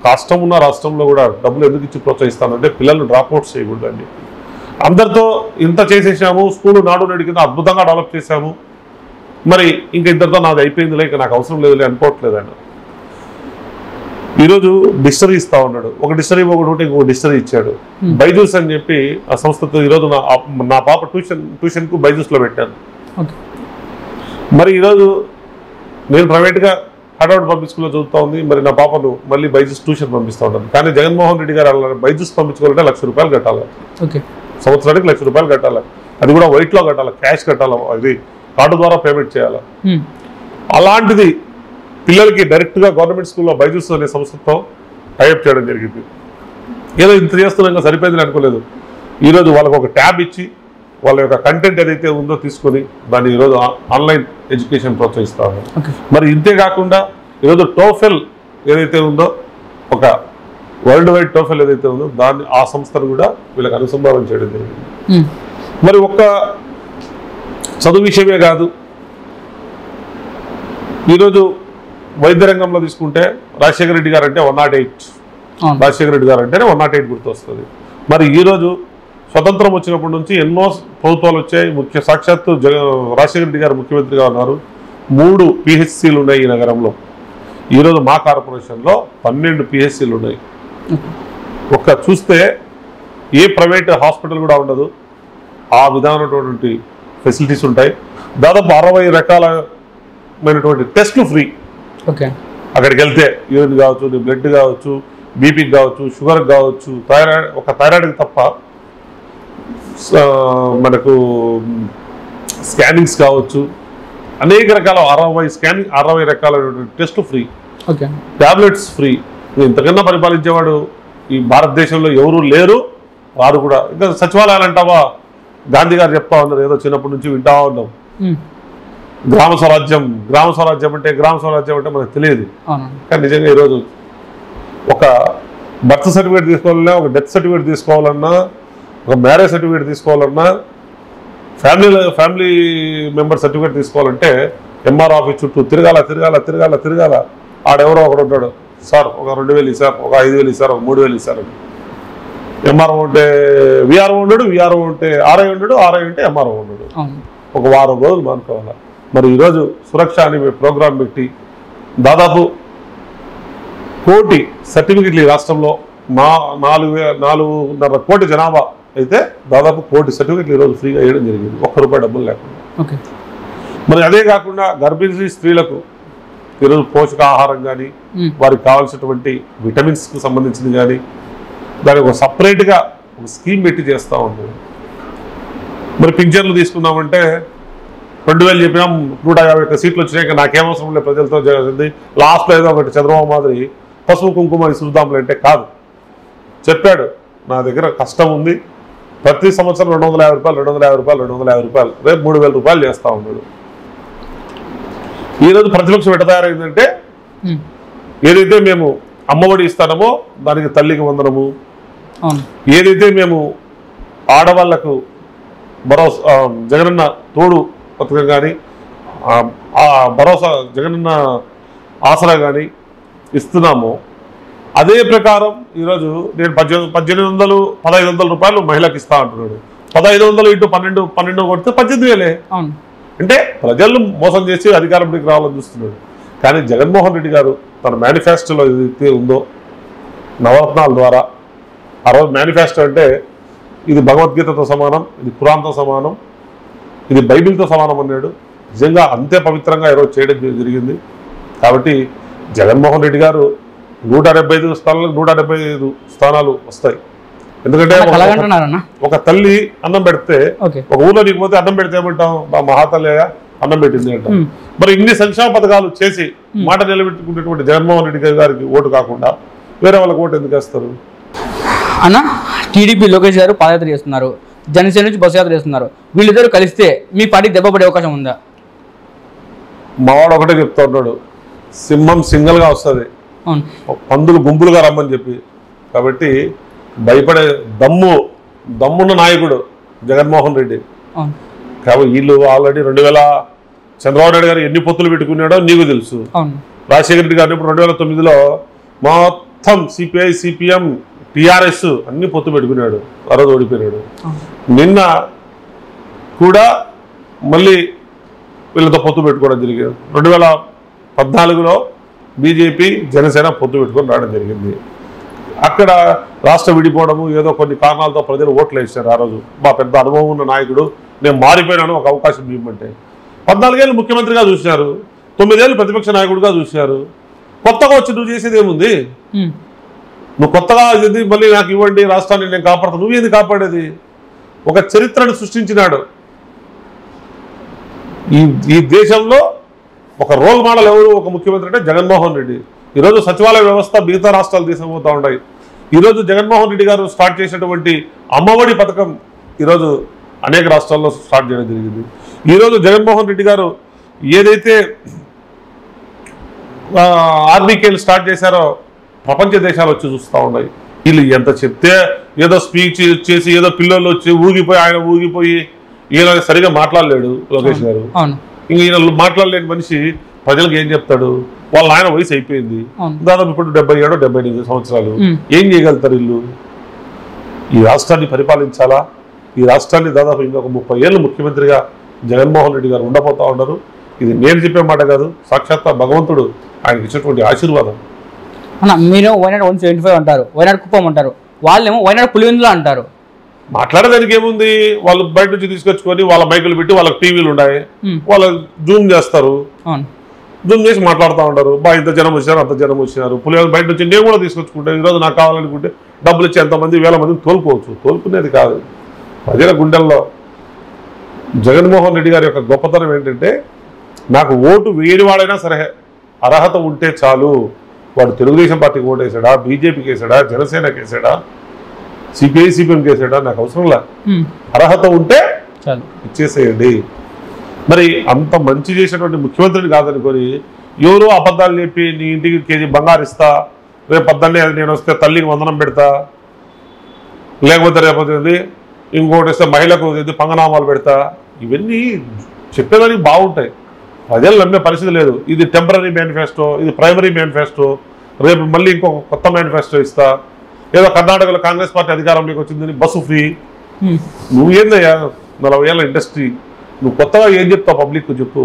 కష్టం ఉన్న రాష్ట్రంలో కూడా డబ్బులు ఎందుకు ఇచ్చి ప్రోత్సహిస్తానంటే పిల్లలు డ్రాప్అవుట్స్ చేయకూడదు అండి అందరితో ఇంత చేసేసాము స్కూల్ నాడు నేడు కింద అద్భుతంగా డెవలప్ చేశాము. మరి ఇంక ఇద్దరితో నాది అయిపోయిందిలే ఇంకా నాకు అవసరం లేదులే అనుకోవట్లేదండి. ఈరోజు డిక్షనరీ ఇస్తా ఉన్నాడు. ఒక డిక్షనరీ ఒకటి ఉంటే ఇంకొక డిక్షనరీ ఇచ్చాడు. బైజూస్ అని చెప్పి ఆ సంస్థతో ఈరోజు నా నా పాప ట్యూషన్ ట్యూషన్కు బైజూస్లో పెట్టాను. మరి ఈరోజు నేను ప్రైవేట్గా హడౌట్ పబ్లిక్ స్కూల్లో చదువుతా ఉంది. మరి నా పాపను మళ్ళీ బైజూస్ ట్యూషన్ పంపిస్తూ ఉంటాను కానీ జగన్మోహన్ రెడ్డి గారు అలా బైజూస్ పంపించుకోవాలంటే లక్ష రూపాయలు కట్టాలి. సంవత్సరానికి లక్ష రూపాయలు కట్టాలి. అది కూడా వైట్లో కట్టాలి. క్యాష్ కట్టాలి. అది కార్డు ద్వారా పేమెంట్ చేయాలి. ఉమ్. అలాంటిది పిల్లలకి డైరెక్ట్గా గవర్నమెంట్ స్కూల్లో బైజూస్ అనే సంస్థతో టైప్ చేయడం జరిగింది. ఏదో ఇంత చేస్తున్నాం సరిపోయింది అనుకోలేదు. ఈరోజు వాళ్ళకు ఒక ట్యాబ్ ఇచ్చి వాళ్ళ యొక్క కంటెంట్ ఏదైతే ఉందో తీసుకొని దాన్ని ఈరోజు ఆన్లైన్ ఎడ్యుకేషన్ ప్రోత్సహిస్తాము మరి ఇంతే కాకుండా ఈరోజు టోఫెల్ ఏదైతే ఉందో ఒక వరల్డ్ వైడ్ టోఫెల్ ఏదైతే ఉందో దాన్ని ఆ సంస్థను కూడా వీళ్ళకి అనుసంధానం చేయడం జరిగింది. ఉమ్. మరి ఒక్క చదువు విషయమే కాదు ఈరోజు వైద్య రంగంలో తీసుకుంటే రాజశేఖర రెడ్డి గారు అంటే one not eight. Rajasekhara Reddy గారు అంటేనే వన్ నాట్ ఎయిట్ గుర్తొస్తుంది. మరి ఈరోజు స్వతంత్రం వచ్చినప్పటి నుంచి ఎన్నో ప్రభుత్వాలు వచ్చాయి. ముఖ్య సాక్షాత్తు జగ రాజశేఖర రెడ్డి గారు ముఖ్యమంత్రిగా ఉన్నారు. మూడు పిహెచ్సిలు ఉన్నాయి ఈ నగరంలో. ఈరోజు మా కార్పొరేషన్లో పన్నెండు పిహెచ్సిలు ఉన్నాయి. ఒక్క చూస్తే ఏ ప్రైవేట్ హాస్పిటల్ కూడా ఉండదు. ఆ విధానమైనటువంటి ఫెసిలిటీస్ ఉంటాయి. దాదాపు అరవై రకాలమైనటువంటి టెస్ట్లు ఫ్రీ. అక్కడికి వెళ్తే యూరిన్ కావచ్చు బ్లడ్ కావచ్చు బీపీకి కావచ్చు షుగర్కి కావచ్చు థైరాయిడ్ ఒక థైరాయిడ్కి తప్ప మనకు స్కానింగ్స్ కావచ్చు అనేక రకాల అరవై స్కానింగ్ అరవై రకాలైనటువంటి టెస్ట్లు ఫ్రీ. ఓకే. Tablets free. ఇంతకన్నా పరిపాలించేవాడు ఈ భారతదేశంలో ఎవరు లేరు వారు కూడా. ఇంకా సచివాలయాలు అంటావా? గాంధీ గారు చెప్తా ఉన్నారు ఏదో చిన్నప్పటి నుంచి వింటా ఉన్నాం. గ్రామ స్వరాజ్యం గ్రామ స్వరాజ్యం అంటే గ్రామ స్వరాజ్యం అంటే మనకు తెలియదు. కానీ నిజంగా ఈరోజు ఒక బర్త్ సర్టిఫికేట్ తీసుకోవాలన్నా ఒక డెత్ సర్టిఫికేట్ తీసుకోవాలన్నా ఒక మ్యారేజ్ సర్టిఫికేట్ తీసుకోవాలన్నా ఫ్యామిలీ ఫ్యామిలీ మెంబర్ సర్టిఫికేట్ తీసుకోవాలంటే ఎంఆర్ ఆఫీస్ చుట్టూ తిరగాల తిరగాల తిరగాల తిరగాల. ఆడెవరో ఒకడు ఉంటాడు. సార్ ఒక రెండు వేలు సార్ ఒక ఐదు వేలు సార్ ఒక మూడు వేలు ఇస్తారు. ఎంఆర్ఓ ఉంటే విఆర్ఓ ఉండడు విఆర్ఓ ఉంటే ఆర్ఐ ఉండడు ఆర్ఐ ఉంటే ఎంఆర్ఓ ఉండడు. ఒక వారం రోజులు మానుకోవాలి. మరి ఈరోజు సురక్ష అని ప్రోగ్రాం పెట్టి దాదాపు కోటి సర్టిఫికెట్లు ఈ రాష్ట్రంలో మా నాలుగు నాలుగున్నర కోటి జనాభా అయితే దాదాపు కోటి సర్టిఫికెట్లు ఈరోజు ఫ్రీగా వేయడం జరిగింది. ఒక్క రూపాయి డబ్బులు లేకుండా. ఓకే. మరి అదే కాకుండా గర్భిణీ స్త్రీలకు ఈరోజు పోషకాహారం కానీ. వారికి కావాల్సినటువంటి విటమిన్స్కి సంబంధించింది కానీ దానికి ఒక సపరేట్గా ఒక స్కీమ్ పెట్టి చేస్తూ ఉంటుంది మరి పింఛన్లు తీసుకుందామంటే రెండు వేలు చెప్పినాం నూట యాభై ఒక్క సీట్లు వచ్చినాక నాకేం అవసరం లేదు ప్రజలతో జరిగింది లాస్ట్లో ఏదో ఒకటి చంద్రబాబు మాదిరి పసుపు కుంకుమ ఇసురుదాంలే అంటే కాదు. చెప్పాడు నా దగ్గర కష్టం ఉంది. ప్రతి సంవత్సరం రెండు వందల యాభై రూపాయలు రెండు వందల యాభై రూపాయలు రెండు వందల యాభై రూపాయలు రేపు మూడు వేల రూపాయలు చేస్తూ ఉన్నాడు. ఈరోజు ప్రతిపక్షం ఎట్ట తయారైందంటే. ఏదైతే మేము అమ్మఒడి ఇస్తానమో దానికి తల్లికి వందనము. ఏదైతే మేము ఆడవాళ్ళకు ఆ, జగనన్న తోడు పథకం కానీ ఆ భరోసా జగనన్న ఆసరా కానీ ఇస్తున్నామో. అదే ప్రకారం ఈరోజు నేను పద్దెనిమిది పద్దెనిమిది వందలు పదహైదు వందల రూపాయలు మహిళకి ఇస్తా అంటున్నాడు. పదహైదు వందలు ఇంటూ పన్నెండు పన్నెండు కొడితే పద్దెనిమిది వేలే. అంటే ప్రజలను మోసం చేసి అధికారంలోకి రావాలని చూస్తున్నాడు కానీ జగన్మోహన్ రెడ్డి గారు తన మేనిఫెస్టోలో ఏదైతే ఉందో నవరత్నాల ద్వారా ఆ రోజు మేనిఫెస్టో అంటే ఇది భగవద్గీతతో సమానం ఇది ఖురాన్తో సమానం ఇది బైబిల్తో సమానం అన్నాడు. నిజంగా అంతే పవిత్రంగా ఈరోజు చేయడం జరిగింది. కాబట్టి జగన్మోహన్ రెడ్డి గారు నూట డెబ్బై ఐదు స్థానాలకు నూట డెబ్బై ఐదు స్థానాలు వస్తాయి. ఎందుకంటే ఒక- తల్లి అన్నం పెడితే ఒక ఊళ్ళో నీకు పోతే అన్నం పెడితే ఏమంటాం మా మహాతల్లిగా అన్నం పెట్టింది అంటాం. మరి ఇన్ని సంక్షేమ పథకాలు చేసి మాట నిలబెట్టుకునేటువంటి జగన్మోహన్ రెడ్డి గారికి ఓటు కాకుండా వేరే వాళ్ళకి ఓటు ఎందుకు వేస్తారు? అన్న టీడీపీ లోకేష్ గారు పాదయాత్ర చేస్తున్నారు. జనసేన నుంచి బస్సు యాత్ర చేస్తున్నారు. వీళ్ళిద్దరు కలిస్తే మీ పార్టీ దెబ్బ పడే అవకాశం ఉందా? మావాడు ఒకటే చెప్తా ఉన్నాడు సింహం సింగల్గా వస్తుంది. పందులు గుంపులుగా రమ్మని చెప్పి. కాబట్టి భయపడే దమ్ము దమ్మున్న నాయకుడు జగన్మోహన్ రెడ్డి. కాబట్టి వీళ్ళు ఆల్రెడీ రెండు వేల చంద్రబాబు నాయుడు గారు ఎన్ని పొత్తులు పెట్టుకున్నాడో నీకు తెలుసు. రాజశేఖర రెడ్డి గారు ఇప్పుడు రెండు వేల తొమ్మిదిలో మొత్తం సిపిఐ సిపిఎం టిఆర్ఎస్ అన్ని పొత్తు పెట్టుకున్నాడు రోజు ఓడిపోయినాడు. నిన్న కూడా మళ్ళీ వీళ్ళతో పొత్తు పెట్టుకోవడం జరిగింది. రెండు వేల పద్నాలుగులో బీజేపీ జనసేన పొత్తు పెట్టుకొని రావడం జరిగింది. అక్కడ రాష్ట్రం విడిపోవడము ఏదో కొన్ని కారణాలతో ప్రజలు ఓట్లు వేశారు ఆ రోజు. మా పెద్ద అనుభవం ఉన్న నాయకుడు నేను మారిపోయినాను ఒక అవకాశం ఇవ్వమంటే. పద్నాలుగేళ్ళు ముఖ్యమంత్రిగా చూశారు తొమ్మిదేళ్ళు ప్రతిపక్ష నాయకుడిగా చూశారు. కొత్తగా వచ్చి నువ్వు చేసేది ఏముంది. నువ్వు కొత్తగా ఇది మళ్ళీ నాకు ఇవ్వండి రాష్ట్రాన్ని నేను కాపాడుతాను. నువ్వేది కాపాడేది? ఒక చరిత్రను సృష్టించినాడు. ఈ ఈ దేశంలో ఒక రోల్ మోడల్ ఎవరు? ఒక ముఖ్యమంత్రి అంటే జగన్మోహన్ రెడ్డి. ఈరోజు సచివాలయ వ్యవస్థ మిగతా రాష్ట్రాలు తీసుకుపోతూ ఉన్నాయి ఈరోజు జగన్మోహన్ రెడ్డి గారు స్టార్ట్ చేసినటువంటి అమ్మఒడి పథకం ఈరోజు అనేక రాష్ట్రాల్లో స్టార్ట్ చేయడం జరిగింది. ఈరోజు జగన్మోహన్ రెడ్డి గారు ఏదైతే ఆర్మీకేలు స్టార్ట్ చేశారో ప్రపంచ దేశాలు వచ్చి చూస్తూ ఉన్నాయి. వీళ్ళు ఎంత చెప్తే ఏదో స్పీచ్ చేసి ఏదో పిల్లలు వచ్చి ఊగిపోయి ఆయన ఊగిపోయి ఈయన సరిగా మాట్లాడలేడు లోకేష్ గారు. ఇంక ఈయన మాట్లాడలేని మనిషి ప్రజలకు ఏం చెప్తాడు? వాళ్ళ ఆయన వయసు అయిపోయింది. దాదాపు ఇప్పుడు డెబ్బై ఏడో డెబ్బై ఎనిమిది సంవత్సరాలు. ఏం చేయగలుగుతారు వీళ్ళు? ఈ రాష్ట్రాన్ని పరిపాలించాలా? ఈ రాష్ట్రాన్ని దాదాపు ఇంకొక ముప్పై ఏళ్ళు ముఖ్యమంత్రిగా జగన్మోహన్ రెడ్డి గారు ఉండబోతా ఉన్నారు. ఇది నేను చెప్పే మాట కాదు సాక్షాత్ భగవంతుడు ఆయనకి ఇచ్చినటువంటి ఆశీర్వాదం. అన్న మీరు వైనాడు వన్ సెవెంటీ ఫైవ్ అంటారు వైనాడు కుప్పం అంటారు వాళ్ళేమో వైనాడు పులివెందులు అంటారు. మాట్లాడేదానికి ఏముంది? వాళ్ళు బయట నుంచి తీసుకొచ్చుకొని వాళ్ళ మైకులు పెట్టి వాళ్ళకి టీవీలు ఉన్నాయి. వాళ్ళు జూమ్ చేస్తారు. జూమ్ చేసి మాట్లాడుతూ ఉంటారు. బా ఇంత జనం వచ్చారు అంత జనం వచ్చారు పులిహోర బయట నుంచి నేను కూడా తీసుకొచ్చుకుంటే ఈరోజు నాకు కావాలనుకుంటే డబ్బులు ఇచ్చి ఎంతమంది వేల మందిని తోలుకోవచ్చు. తోలుకునేది కాదు. ప్రజల గుండెల్లో జగన్మోహన్ రెడ్డి గారి యొక్క గొప్పతనం ఏంటంటే నాకు ఓటు వేయని వాడైనా సరే అర్హత ఉంటే చాలు. వాడు తెలుగుదేశం పార్టీకి ఓటు వేసాడా? బీజేపీకి వేసాడా? జనసేనకి వేసాడా? సిపిఐ సిపిఎంకి వేసాడా? నాకు అవసరం లే. అర్హత ఉంటే ఇచ్చేసేయండి. మరి అంత మంచి చేసినటువంటి ముఖ్యమంత్రిని కాదనుకొని ఎవరో అబద్ధాలు చెప్పి నీ ఇంటికి కేజీ బంగారు ఇస్తా రేపు పొద్దున్నే నేను వస్తే తల్లికి వందనం పెడతా. లేకపోతే రేపు ఏంది? ఇంకోటి వస్తే మహిళకు ఏంది? పంగనామాలు పెడతా. ఇవన్నీ చెప్పేదానికి బాగుంటాయి. ప్రజలు నమ్మే పరిస్థితి లేదు. ఇది టెంపరీ మేనిఫెస్టో ఇది ప్రైమరీ మేనిఫెస్టో రేపు మళ్ళీ ఇంకొక కొత్త మేనిఫెస్టో ఇస్తా. ఏదో కర్ణాటకలో కాంగ్రెస్ పార్టీ అధికారంలోకి వచ్చిందని బస్సు ఫ్రీ. మ్. నువ్వేందయ్యా నలభై ఏళ్ళ ఇండస్ట్రీ. నువ్వు కొత్తగా ఏం చెప్తావు పబ్లిక్ చెప్పు.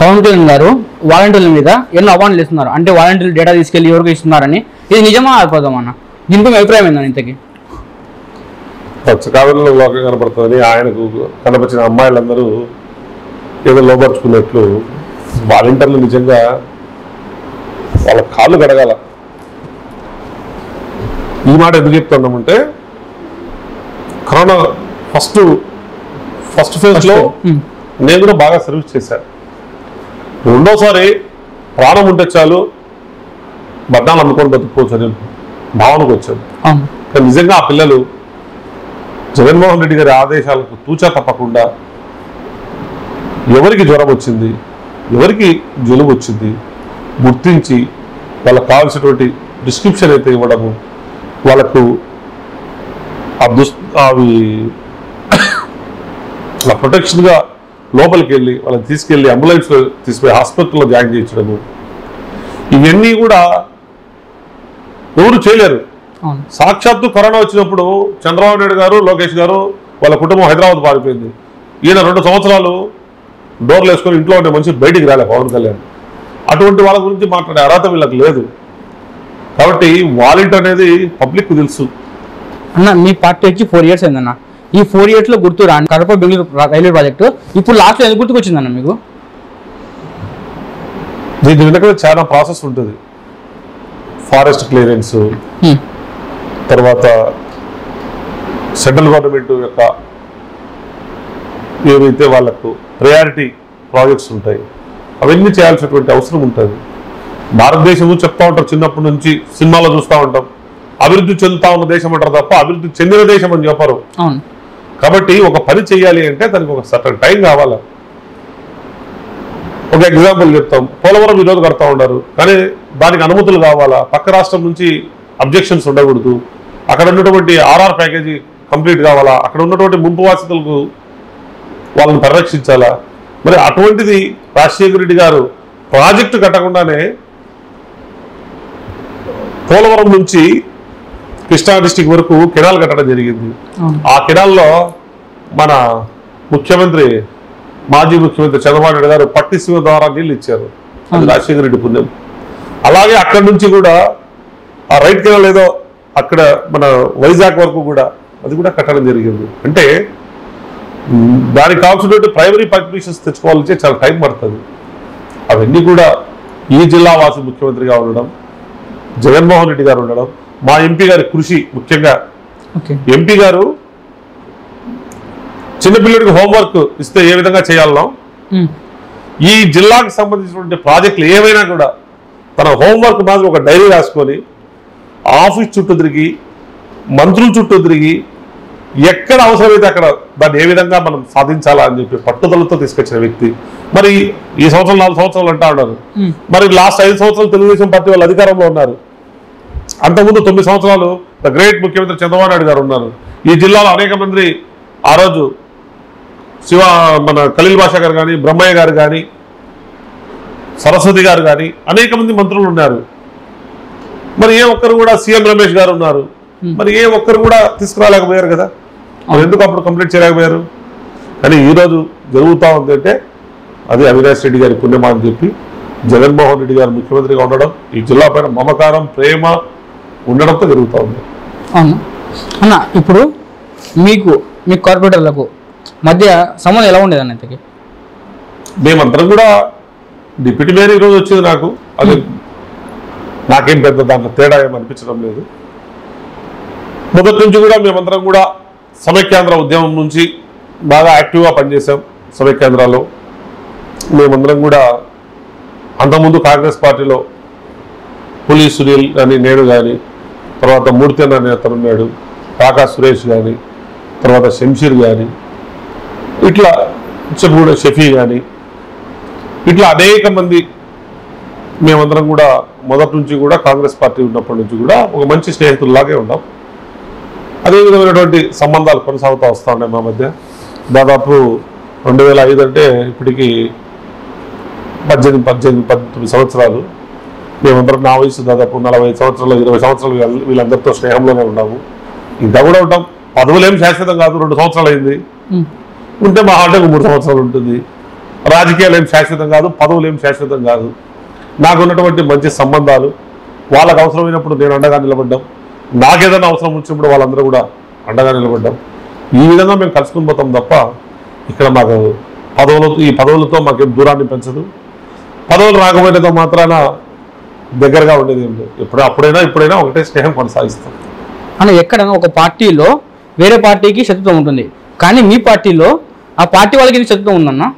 పవన్ కళ్యాణ్ గారు వాలంటీర్ల మీద ఎన్నో అవార్డులు ఇస్తున్నారు అంటే వాలంటీర్లు డేటా తీసుకెళ్ళి ఎవరికి ఇస్తున్నారని. ఇది నిజమా అయిపోదాం అన్న? దీనిపై అభిప్రాయం ఏందని ఇంతకి? పచ్చకాలంలో లోకం కనపడుతుందని ఆయనకు కనపరిచిన అమ్మాయిలందరూ ఏదో లోపరుచుకున్నట్లు వాలంటీర్లు నిజంగా వాళ్ళ కాళ్ళు గడగాల ఈ మాట ఎందుకు చెప్తున్నామంటే కరోనా ఫస్ట్ ఫస్ట్ ఫేజ్లో. నేను కూడా బాగా సర్వీస్ చేశాను. రెండోసారి ప్రాణం ఉంటే చాలు బద్దాలు అమ్ముకొని బతుకోవచ్చు అని భావనకు వచ్చాను. కానీ నిజంగా ఆ పిల్లలు జగన్మోహన్ రెడ్డి గారి ఆదేశాలకు తూచా తప్పకుండా ఎవరికి జ్వరం వచ్చింది ఎవరికి జలుబు వచ్చింది గుర్తించి వాళ్ళకి కావాల్సినటువంటి డిస్క్రిప్షన్ అయితే ఇవ్వడము వాళ్ళకు దుస్ అవి అలా ప్రొటెక్షన్గా లోపలికి వెళ్ళి వాళ్ళని తీసుకెళ్ళి అంబులెన్స్లో తీసుకుపోయి హాస్పిటల్లో జాయిన్ చేయించడము. ఇవన్నీ కూడా ఎవరు చేయలేరు. సాక్షాత్తు కరోనా వచ్చినప్పుడు చంద్రబాబు నాయుడు గారు లోకేష్ గారు వాళ్ళ కుటుంబం హైదరాబాద్ పారిపోయింది. ఈయన రెండు సంవత్సరాలు డోర్లు వేసుకొని ఇంట్లో ఉండే మనిషి బయటికి రాలే పవన్ కళ్యాణ్. అటువంటి వాళ్ళ గురించి మాట్లాడే అర్హత వీళ్ళకి లేదు. కాబట్టి వాలెంట్ అనేది పబ్లిక్ తెలుసు. అన్న మీ పార్టీ వచ్చి ఫోర్ ఇయర్స్ అయిందన్న. ఈ ఫోర్ ఇయర్స్లో గుర్తు రాని కడప బెంగళూరు రైల్వే ప్రాజెక్టు. ఇప్పుడు లాస్ట్ ఎందుకు గుర్తుకొచ్చిందన్న మీకు? దీని వెనక చాలా ప్రాసెస్ ఉంటుంది. Forest clearance. తర్వాత సెంట్రల్ గవర్నమెంట్ యొక్క ఏవైతే వాళ్ళకు ప్రయారిటీ ప్రాజెక్ట్స్ ఉంటాయి అవన్నీ చేయాల్సినటువంటి అవసరం ఉంటుంది. భారతదేశము చెప్తా ఉంటారు చిన్నప్పటి నుంచి సినిమాలో చూస్తూ ఉంటాం. అభివృద్ధి చెందుతా ఉన్న దేశం అంటారు తప్ప అభివృద్ధి చెందిన దేశం అని చెప్పరు. కాబట్టి ఒక పని చేయాలి అంటే దానికి ఒక సర్టన్ టైం కావాలా. ఒక ఎగ్జాంపుల్ చెప్తాం. పోలవరం ఈరోజు కడతా ఉన్నారు. కానీ దానికి అనుమతులు కావాలా? పక్క రాష్ట్రం నుంచి అబ్జెక్షన్స్ ఉండకూడదు. అక్కడ ఉన్నటువంటి ఆర్ఆర్ ప్యాకేజీ కంప్లీట్ కావాలా? అక్కడ ఉన్నటువంటి ముంపు వాసితులకు వాళ్ళని పరిరక్షించాలా? మరి అటువంటిది రాజశేఖర రెడ్డి గారు ప్రాజెక్టు కట్టకుండానే పోలవరం నుంచి కృష్ణా డిస్టిక్ వరకు కెనాల్ కట్టడం జరిగింది. ఆ కెనాల్లో మన ముఖ్యమంత్రి మాజీ ముఖ్యమంత్రి చంద్రబాబు నాయుడు గారు పట్టిసీమ ద్వారా నీళ్ళు ఇచ్చారు. అది రాజశేఖర రెడ్డి పుణ్యం. అలాగే అక్కడి నుంచి కూడా ఆ రైట్ కెనాల్ ఏదో అక్కడ మన వైజాగ్ వరకు కూడా అది కూడా కట్టడం జరిగింది. అంటే దానికి కావాల్సినటువంటి ప్రైమరీ పర్మిషన్స్ తెచ్చుకోవాలంటే చాలా టైం పడుతుంది. అవన్నీ కూడా ఈ జిల్లా వాసి ముఖ్యమంత్రిగా ఉండడం జగన్మోహన్ రెడ్డి గారు ఉండడం మా ఎంపీ గారి కృషి ముఖ్యంగా. ఎంపీ గారు చిన్నపిల్లడికి హోంవర్క్ ఇస్తే ఏ విధంగా చేయాలనో. ఈ జిల్లాకు సంబంధించినటువంటి ప్రాజెక్టులు ఏవైనా కూడా తన హోంవర్క్ మాత్రం ఒక డైరీ రాసుకొని ఆఫీస్ చుట్టూ తిరిగి మంత్రుల చుట్టూ తిరిగి ఎక్కడ అవసరమైతే అక్కడ దాన్ని ఏ విధంగా మనం సాధించాలా అని చెప్పి పట్టుదలతో తీసుకొచ్చిన వ్యక్తి. మరి ఈ సంవత్సరం నాలుగు సంవత్సరాలు అంటా ఉన్నారు. మరి లాస్ట్ ఐదు సంవత్సరాలు తెలుగుదేశం పార్టీ వాళ్ళు అధికారంలో ఉన్నారు. అంతకుముందు తొమ్మిది సంవత్సరాలు ద గ్రేట్ ముఖ్యమంత్రి చంద్రబాబు నాయుడు గారు ఉన్నారు. ఈ జిల్లాలో అనేక మంది ఆ రోజు శివ మన ఖలీల్ బాషా గారు కానీ బ్రహ్మయ్య గారు కానీ సరస్వతి గారు కానీ అనేక మంది మంత్రులు ఉన్నారు. మరి ఏ ఒక్కరు కూడా సీఎం రమేష్ గారు ఉన్నారు. మరి ఏ ఒక్కరు కూడా తీసుకురాలేకపోయారు కదా. మరి ఎందుకు అప్పుడు కంప్లీట్ చేయలేకపోయారు? కానీ ఈరోజు జరుగుతూ ఉంది అంటే అది అవినాష్ రెడ్డి గారి పుణ్యమా అని చెప్పి జగన్మోహన్ రెడ్డి గారు ముఖ్యమంత్రిగా ఉండడం ఈ జిల్లా పైన మమకారం ప్రేమ ఉండడంతో జరుగుతూ ఉంది. అవును. అన్న ఇప్పుడు మీకు మీ కార్పొరేటర్లకు మధ్య సంబంధం ఎలా ఉండేది అన్న ఇంతకి? మేమందరం కూడా డిప్యూటీ మేయర్ ఈరోజు వచ్చింది నాకు. అది నాకేం పెద్ద దాంట్లో తేడా ఏం అనిపించడం లేదు. మొదటి నుంచి కూడా మేమందరం కూడా సమైక్యాంధ్ర ఉద్యమం నుంచి బాగా యాక్టివ్గా పనిచేసాం సమైక్యాంధ్రాలో మేమందరం కూడా అంతకుముందు కాంగ్రెస్ పార్టీలో పులి సునీల్ కానీ నేను కానీ తర్వాత మూర్తి అన్న అనే అతను ఉన్నాడు కాకా సురేష్ కానీ తర్వాత శంషీర్ కానీ ఇట్లా చెప్పుకున్న షఫీ కానీ ఇట్లా అనేక మంది మేమందరం కూడా మొదటి నుంచి కూడా కాంగ్రెస్ పార్టీ ఉన్నప్పటి నుంచి కూడా ఒక మంచి స్నేహితుల్లాగే ఉన్నాం. అదే విధమైనటువంటి సంబంధాలు కొనసాగుతూ వస్తూ ఉన్నాయి మా మధ్య. దాదాపు రెండు వేల ఐదు అంటే ఇప్పటికీ పద్దెనిమిది పద్దెనిమిది పద్దెనిమిది సంవత్సరాలు. మేమందరం నా వయసు దాదాపు నలభై సంవత్సరాలు ఇరవై సంవత్సరాలు వీళ్ళ- వీళ్ళందరితో స్నేహంలోనే ఉన్నాము. ఇంకా కూడా ఉంటాం. పదవులేం శాశ్వతం కాదు రెండు సంవత్సరాలు అయింది. ఉంటే మా ఆటకు మూడు సంవత్సరాలు ఉంటుంది. రాజకీయాలు ఏం శాశ్వతం కాదు పదవులు ఏం శాశ్వతం కాదు. నాకు ఉన్నటువంటి మంచి సంబంధాలు వాళ్ళకు అవసరమైనప్పుడు నేను అండగా నిలబడ్డాం నాకేదైనా అవసరం వచ్చినప్పుడు వాళ్ళందరూ కూడా అండగా నిలబడ్డాం. ఈ విధంగా మేము కలుసుకుని పోతాం తప్ప ఇక్కడ మాకు పదవులతో ఈ పదవులతో మాకేం దూరాన్ని పెంచదు. పదవులు రాకపోయినంత మాత్రాన దగ్గరగా ఉండేది ఏం లేదు. ఎప్పుడు అప్పుడైనా ఇప్పుడైనా ఒకటే స్నేహం కొనసాగిస్తాం. అన్న ఎక్కడైనా ఒక పార్టీలో వేరే పార్టీకి శత్రుత్వం ఉంటుంది. కానీ మీ పార్టీలో ఆ పార్టీ వాళ్ళకి శత్రుత్వం ఉందన్న?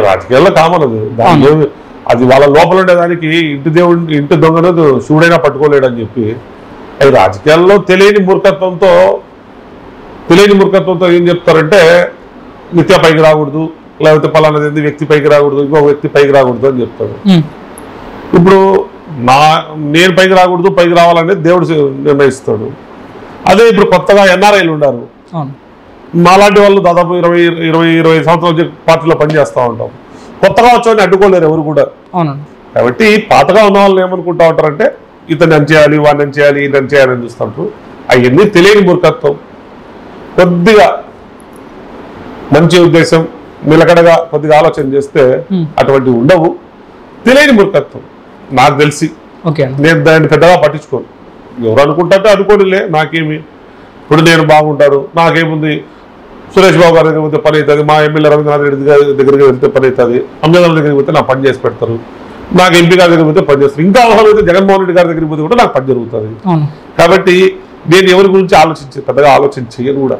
రాజకీయాల్లో కామన్ అది. ఏమి- అది వాళ్ళ లోపల ఉండేదానికి ఇంటి దేవుడి ఇంటి దొంగను శివుడైనా పట్టుకోలేడు అని చెప్పి. అది రాజకీయాల్లో తెలియని మూర్ఖత్వంతో తెలియని మూర్ఖత్వంతో ఏం చెప్తారంటే నిత్య పైకి రాకూడదు లేకపోతే పలానా వ్యక్తి పైకి రాకూడదు ఇంకో వ్యక్తి పైకి రాకూడదు అని చెప్తారు. ఉమ్. ఇప్పుడు నా నేను పైకి రాకూడదు పైకి రావాలనేది దేవుడు నిర్ణయిస్తాడు. అదే ఇప్పుడు కొత్తగా ఎన్ఆర్ఐలు ఉన్నారు మాలాంటి వాళ్ళు దాదాపు ఇరవై ఇరవై ఇరవై సంవత్సరాల నుంచి పార్టీలో పనిచేస్తూ ఉంటాం. కొత్తగా వచ్చేవాడిని అడ్డుకోలేరు ఎవరు కూడా. కాబట్టి పాతగా ఉన్న వాళ్ళు ఏమనుకుంటా ఉంటారంటే ఇతను అని చేయాలి వాడిని చేయాలి ఇతను చేయాలి అని చూస్తుంటారు. అవన్నీ తెలియని మూర్ఖత్వం. కొద్దిగా మంచి ఉద్దేశం నిలకడగా కొద్దిగా ఆలోచన చేస్తే. అటువంటివి ఉండవు. తెలియని మూర్ఖత్వం. నాకు తెలిసి. నేను దాన్ని పెద్దగా పట్టించుకోను. ఎవరు అనుకుంటారంటే అనుకోనిలే నాకేమి. ఇప్పుడు నేను బాగుంటాను నాకేముంది? సురేష్ బాబు గారి దగ్గర పని అవుతుంది మా ఎమ్మెల్యే రవీంద్రనాథ్ రెడ్డి గారి దగ్గరికి వెళ్తే పని అవుతుంది అంబేద్కర్ దగ్గరికి పోతే నా పని చేసి పెడతారు నాకు ఎంపీ గారి దగ్గర పోతే పని చేస్తారు. ఇంకా అవసరమైతే జగన్మోహన్ రెడ్డి గారి దగ్గరికి పోతే కూడా నాకు పని జరుగుతుంది. కాబట్టి నేను ఎవరి గురించి ఆలోచించి పెద్దగా ఆలోచన చేయను కూడా.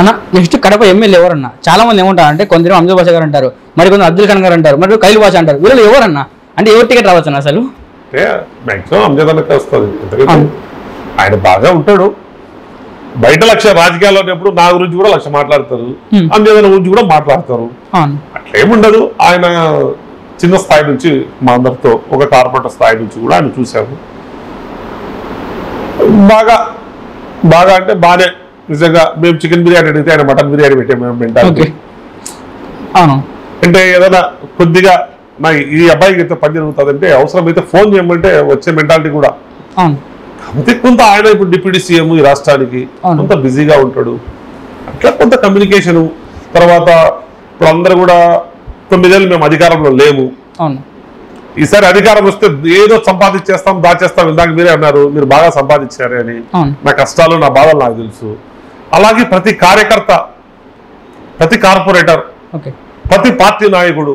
అన్న నెక్స్ట్ కడప ఎమ్మెల్యే ఎవరన్నా? చాలా మంది ఏమంటారు అంటే కొందరు అమ్జద్ బాషా గారు అంటారు మరి కొందరు అబ్దుల్ ఖాన్ గారు అంటారు మరి కైల్ బాషా అంటారు. వీళ్ళు ఎవరన్నా? అంటే ఎవరు టికెట్ రావచ్చు అసలు? అంటే మ్యాక్సిమం అంజదానికి వస్తుంది ఎందుకంటే. ఆయన బాగా ఉంటాడు. బయట లక్ష రాజకీయాల్లో ఉన్నప్పుడు నా గురించి కూడా లక్ష మాట్లాడతారు. Hmm. అంజదన గురించి కూడా మాట్లాడతారు. అట్లేముండదు ఆయన చిన్న స్థాయి నుంచి మా అందరితో ఒక కార్పొరేటర్ స్థాయి నుంచి కూడా ఆయన చూశాము బాగా బాగా అంటే బాగానే నిజంగా మేము చికెన్ బిర్యానీ అడిగితే ఆయన మటన్ బిర్యానీ పెట్టే మేము అంటే ఏదైనా కొద్దిగా నా ఈ అబ్బాయికి అయితే పని జరుగుతుందంటే అవసరమైతే ఫోన్ చేయమంటే వచ్చే మెంటాలిటీ కూడా. అంతే కొంత ఆయన ఇప్పుడు డిప్యూటీ సీఎం ఈ రాష్ట్రానికి. కొంత బిజీగా ఉంటాడు. అట్లా కొంత కమ్యూనికేషను తర్వాత ఇప్పుడు అందరూ కూడా తొమ్మిదేళ్ళు మేము అధికారంలో లేము. ఈసారి అధికారం వస్తే ఏదో సంపాదించేస్తాం దాచేస్తాం ఇందాక మీరే అన్నారు మీరు బాగా సంపాదించారే అని. నా కష్టాలు నా బాధలు నాకు తెలుసు. అలాగే ప్రతి కార్యకర్త ప్రతి కార్పొరేటర్ ప్రతి పార్టీ నాయకుడు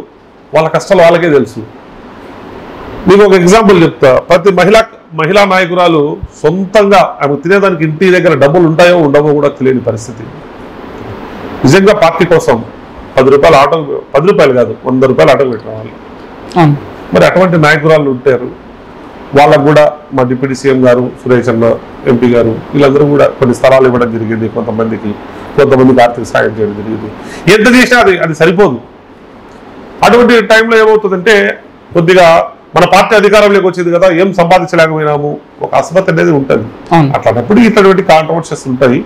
వాళ్ళ కష్టాలు వాళ్ళకే తెలుసు. మీకు ఒక ఎగ్జాంపుల్ చెప్తా. ప్రతి మహిళా మహిళా నాయకురాలు సొంతంగా ఆమె తినేదానికి ఇంటి దగ్గర డబ్బులు ఉంటాయో ఉండవో కూడా తెలియని పరిస్థితి. నిజంగా పార్టీ కోసం పది రూపాయలు ఆటో పది రూపాయలు కాదు వంద రూపాయలు ఆటో పెట్టిన అవును. మరి అటువంటి నాయకురాలు ఉంటారు. వాళ్ళకు కూడా మా డిప్యూటీ సీఎం గారు సురేష్ అన్న ఎంపీ గారు వీళ్ళందరూ కూడా కొన్ని స్థలాలు ఇవ్వడం జరిగింది కొంతమందికి కొంతమందికి ఆర్థిక సాయం చేయడం జరిగింది. ఎంత చేసినా అది అది సరిపోదు. అటువంటి టైంలో ఏమవుతుందంటే కొద్దిగా మన పార్టీ అధికారంలోకి వచ్చింది కదా ఏం సంపాదించలేకపోయినాము ఒక అసమత అనేది ఉంటుంది. అట్లాంటప్పుడు ఇటువంటి కాంట్రవర్సీస్ ఉంటాయి.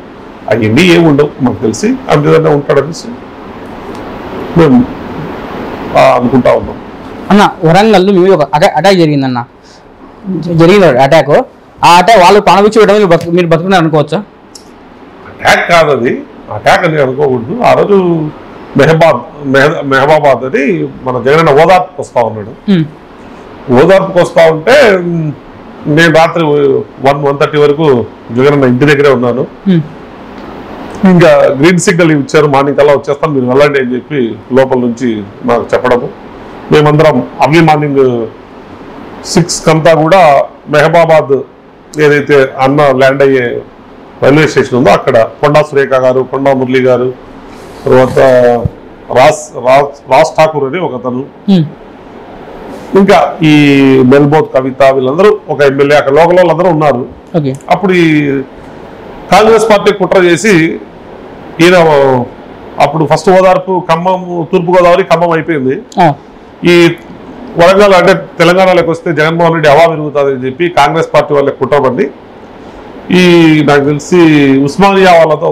అవన్నీ ఏమి ఉండవు మాకు తెలిసి అందులోనే ఉంటాడనేసి మేము అనుకుంటా ఉన్నాం. అన్న వరంగల్ మీద ఒక అటా అటాక్ జరిగిందన్న. జరిగింది అటాక్ ఆ అటాక్ వాళ్ళు ప్రాణభిక్ష పెట్టడం మీరు బతుకున్నారు అనుకోవచ్చా అటాక్ కాదు అది అటాక్ అని అనుకోకూడదు. ఆ రోజు మెహబాద్ మెహ- మెహబాబాద్ అని మన జగనన్న ఓదార్పుకి వస్తా ఉన్నాడు. ఓదార్పుకి వస్తా ఉంటే నేను రాత్రి వన్ వన్ థర్టీ వరకు జగనన్న ఇంటి దగ్గరే ఉన్నాను. ఇంకా గ్రీన్ సిగ్నల్ ఇచ్చారు మార్నింగ్ కల్లా వచ్చేస్తాం మీరు వెళ్ళండి అని చెప్పి లోపల నుంచి నాకు చెప్పడము. మేమందరం అర్లీ మార్నింగ్ సిక్స్ కంతా కూడా మెహబాబాద్ ఏదైతే అన్న ల్యాండ్ అయ్యే రైల్వే స్టేషన్ ఉందో అక్కడ కొండా సురేఖ గారు కొండా మురళి గారు తర్వాత రాస్ రాస్ రాజ్ ఠాకూర్ అని ఒక అతను ఇంకా ఈ మెల్బోత్ కవిత వీళ్ళందరూ ఒక ఎమ్మెల్యే అక్కడ లోకల్ వాళ్ళందరూ ఉన్నారు. అప్పుడు ఈ కాంగ్రెస్ పార్టీ కుట్ర చేసి ఈయన అప్పుడు ఫస్ట్ ఓదార్పు ఖమ్మం తూర్పుగోదావరి ఖమ్మం అయిపోయింది. ఈ వరంగల్ అంటే తెలంగాణలోకి వస్తే జగన్మోహన్ రెడ్డి హవా పెరుగుతుందని చెప్పి కాంగ్రెస్ పార్టీ వాళ్ళకి కుట్రపడి ఈ నాకు తెలిసి ఉస్మానియా వాళ్ళతో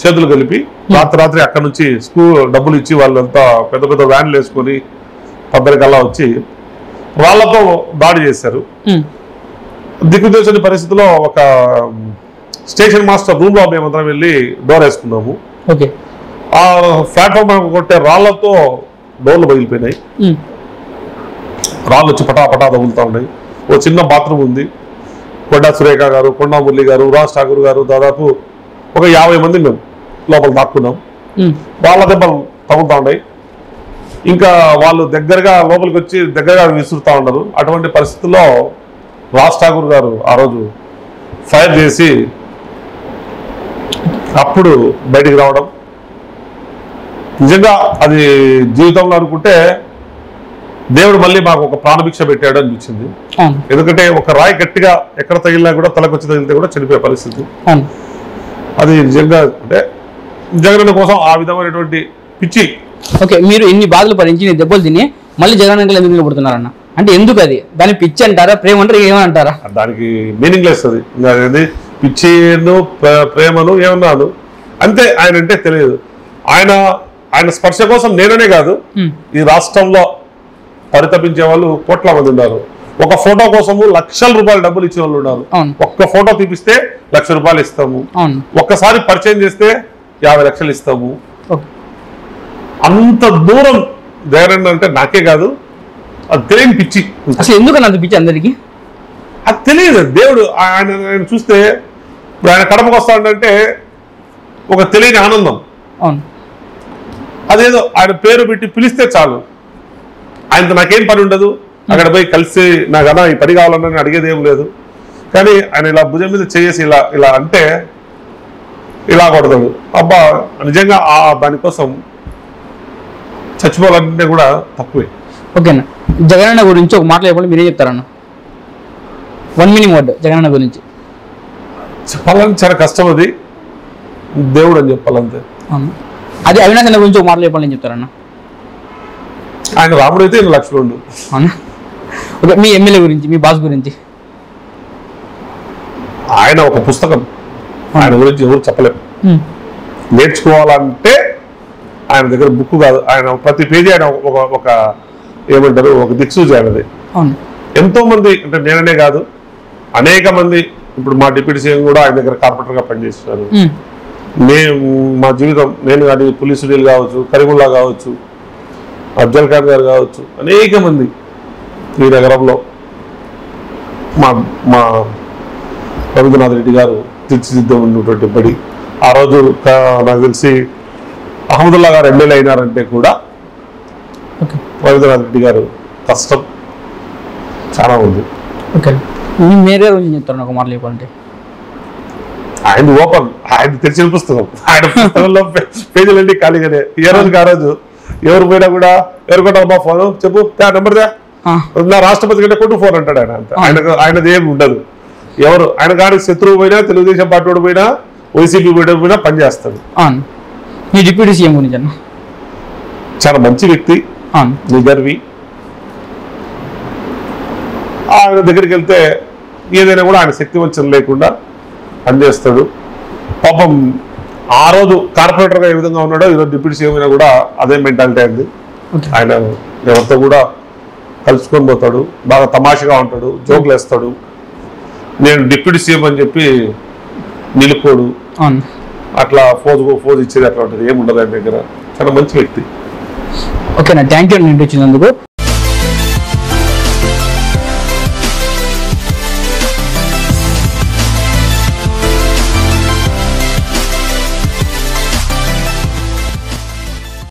చేతులు కలిపి రాత్రి రాత్రి అక్కడ నుంచి స్కూల్ డబ్బులు ఇచ్చి వాళ్ళంతా పెద్ద పెద్ద వ్యాన్లు వేసుకొని పద్దరికల్లా వచ్చి వాళ్ళతో దాడి చేశారు. దిక్కుదేశని పరిస్థితిలో ఒక స్టేషన్ మాస్టర్ రూమ్లో మేమందరం వెళ్ళి డోర్ వేసుకున్నాము. ఆ ప్లాట్ఫామ్ కొట్టే రాళ్ళతో డోర్లు పగిలిపోయినాయి. రాళ్ళు వచ్చి పటా పటా తగులుతా ఉన్నాయి. ఓ చిన్న బాత్రూమ్ ఉంది. కొండా సురేఖ గారు కొండా మురళి గారు రాజ్ ఠాకూర్ గారు దాదాపు ఒక యాభై మంది మేము లోపల దాక్కున్నాం. వాళ్ళ దెబ్బలు తగులుతా ఉన్నాయి. ఇంకా వాళ్ళు దగ్గరగా లోపలికి వచ్చి దగ్గరగా విసురుతా ఉన్నారు. అటువంటి పరిస్థితుల్లో రాజ్ ఠాకూర్ గారు ఆ రోజు ఫైర్ చేసి అప్పుడు బయటికి రావడం. నిజంగా అది జీవితంలో అనుకుంటే దేవుడు మళ్ళీ మాకు ఒక ప్రాణభిక్ష పెట్టాడు అనిపించింది. ఎందుకంటే ఒక రాయి గట్టిగా ఎక్కడ తగిలినా కూడా తలకు వచ్చి తగిలితే కూడా చనిపోయే పరిస్థితి. అది నిజంగా అంటే జగన్ కోసం ఆ విధమైనటువంటి పిచ్చి. ఓకే మీరు ఇన్ని బాధలు భరించి ఇన్ని దెబ్బలు తిని మళ్ళీ జగన్ అంకల్ ఎందుకు నిలబడుతున్నారన్న? అంటే ఎందుకు అది? దాన్ని పిచ్చి అంటారా? ప్రేమ అంటారా? ఏమంటారా దానికి మీనింగ్ లెస్ అది అదేంది పిచ్చిను ప్ర- ప్రేమను ఏమన్నాను? అంతే ఆయన అంటే తెలియదు. ఆయన ఆయన స్పర్శ కోసం నేననే కాదు. ఈ రాష్ట్రంలో పరితపించే వాళ్ళు కోట్ల మంది ఉన్నారు. ఒక ఫోటో కోసము లక్షల రూపాయలు డబ్బులు ఇచ్చే వాళ్ళు ఉన్నారు. ఒక్క ఫోటో తీపిస్తే లక్ష రూపాయలు ఇస్తాము. ఒక్కసారి పరిచయం చేస్తే యాభై లక్షలు ఇస్తాము. అంత దూరం జగన్ అంటే నాకే కాదు. అది తెలియని పిచ్చి. అసలు ఎందుకని అంత పిచ్చి అందరికి? అది తెలియదు. దేవుడు ఆయన ఆయన చూస్తే ఇప్పుడు ఆయన కడపకు వస్తాడంటే ఒక తెలియని ఆనందం. అవును. అదేదో ఆయన పేరు పెట్టి పిలిస్తే చాలు. ఆయనతో నాకేం పని ఉండదు. అక్కడ పోయి కలిసి నాకు అన్నా ఈ పని కావాలన్నా నేను అడిగేది ఏం లేదు. కానీ ఆయన ఇలా భుజం మీద చేసి ఇలా ఇలా అంటే ఇలా కొడతాడు. అబ్బా నిజంగా ఆ దానికోసం చచ్చిపోవాలంటే కూడా తక్కువే. ఓకేనా జగనన్న గురించి ఒక మాటలు చెప్పండి మీరే చెప్తారన్న? వన్ మినింగ్ వర్డ్ జగనన్న గురించి. చెప్పాలని చాలా కష్టం అది. దేవుడు అని చెప్పాలంతే. అది అన్న గురించి ఒక చెప్పండి నేను చెప్తారన్న? ఆయన రాముడు అయితే లక్ష్మణుడు అవునా? ఓకే మీ ఎమ్మెల్యే గురించి మీ బాస్ గురించి. ఆయన ఒక పుస్తకం. ఆయన గురించి ఎవరు చెప్పలేరు. ఉమ్, నేర్చుకోవాలంటే ఆయన దగ్గర బుక్ కాదు. ఆయన ప్రతి పేజీ ఆయన ఒక ఒక ఏమంటారు ఒక దిక్సూచి ఆయనది. ఎంతో మంది అంటే నేననే కాదు అనేక మంది ఇప్పుడు మా డిప్యూటీ సీఎం కూడా ఆయన దగ్గర కార్పొరేటర్గా పనిచేస్తున్నారు నేను మా జీవితం నేను కానీ పులిస్ సునీల్ కావచ్చు కరీముల్లా కావచ్చు అఫ్జల్ ఖాన్ గారు కావచ్చు అనేక మంది. ఈ నగరంలో మా మా రవీంద్రనాథ్ రెడ్డి గారు తీర్చిదిద్దాం ఉన్నటువంటి బడి. ఆ రోజు నాకు తెలిసి అహ్మదుల్లా గారు ఎమ్మెల్యే అయినారంటే కూడా రవీంద్రనాథ్ రెడ్డి గారు కష్టం. చాలా ఉంది. ఓకే. మీ మేరే రోజు చెప్తాను ఒక మాట చెప్పాలంటే. ఆయన ఓపెన్. ఆయన తెరిచిన పుస్తకం ఆయన పుస్తకంలో పే- పేజీలన్నీ ఖాళీగానే. ఏ రోజుకి ఆ రోజు ఎవరు పోయినా కూడా ఎవరు కొట్టాలి మా ఫోన్? చెప్పు. నెంబర్ దే. నా రాష్ట్రపతి కంటే కొట్టు ఫోన్ అంటాడు ఆయన అంత. ఆయనకు ఆయనది ఏమి ఉండదు. ఎవరు ఆయన కానీ శత్రువు పోయినా తెలుగుదేశం పార్టీ వాడు పోయినా వైసీపీ పోయినా పోయినా పనిచేస్తాడు మీ డిప్యూటీ సీఎం గురించి అన్న. చాలా మంచి వ్యక్తి. నిగర్వి ఆయన దగ్గరికి వెళ్తే ఏదైనా కూడా ఆయన శక్తి వంచన లేకుండా పనిచేస్తాడు. పాపం ఆ రోజు కార్పొరేటర్గా ఏ విధంగా ఉన్నాడో ఈరోజు డిప్యూటీ సీఎం అయినా కూడా అదే మెంటాలిటీ అయింది ఆయన ఎవరితో కూడా కలుసుకొని పోతాడు బాగా తమాషగా ఉంటాడు జోకులు వేస్తాడు నేను డిప్యూటీ సీఎం అని చెప్పి నిలుపుకోడు. అవును. అట్లా ఫోజు ఫోజు ఇచ్చేది అట్లా ఉంటుంది ఏముండదు ఆయన దగ్గర. చాలా మంచి వ్యక్తి. ఓకేనా థ్యాంక్ యూ అండి ఇంటి వచ్చినందుకు.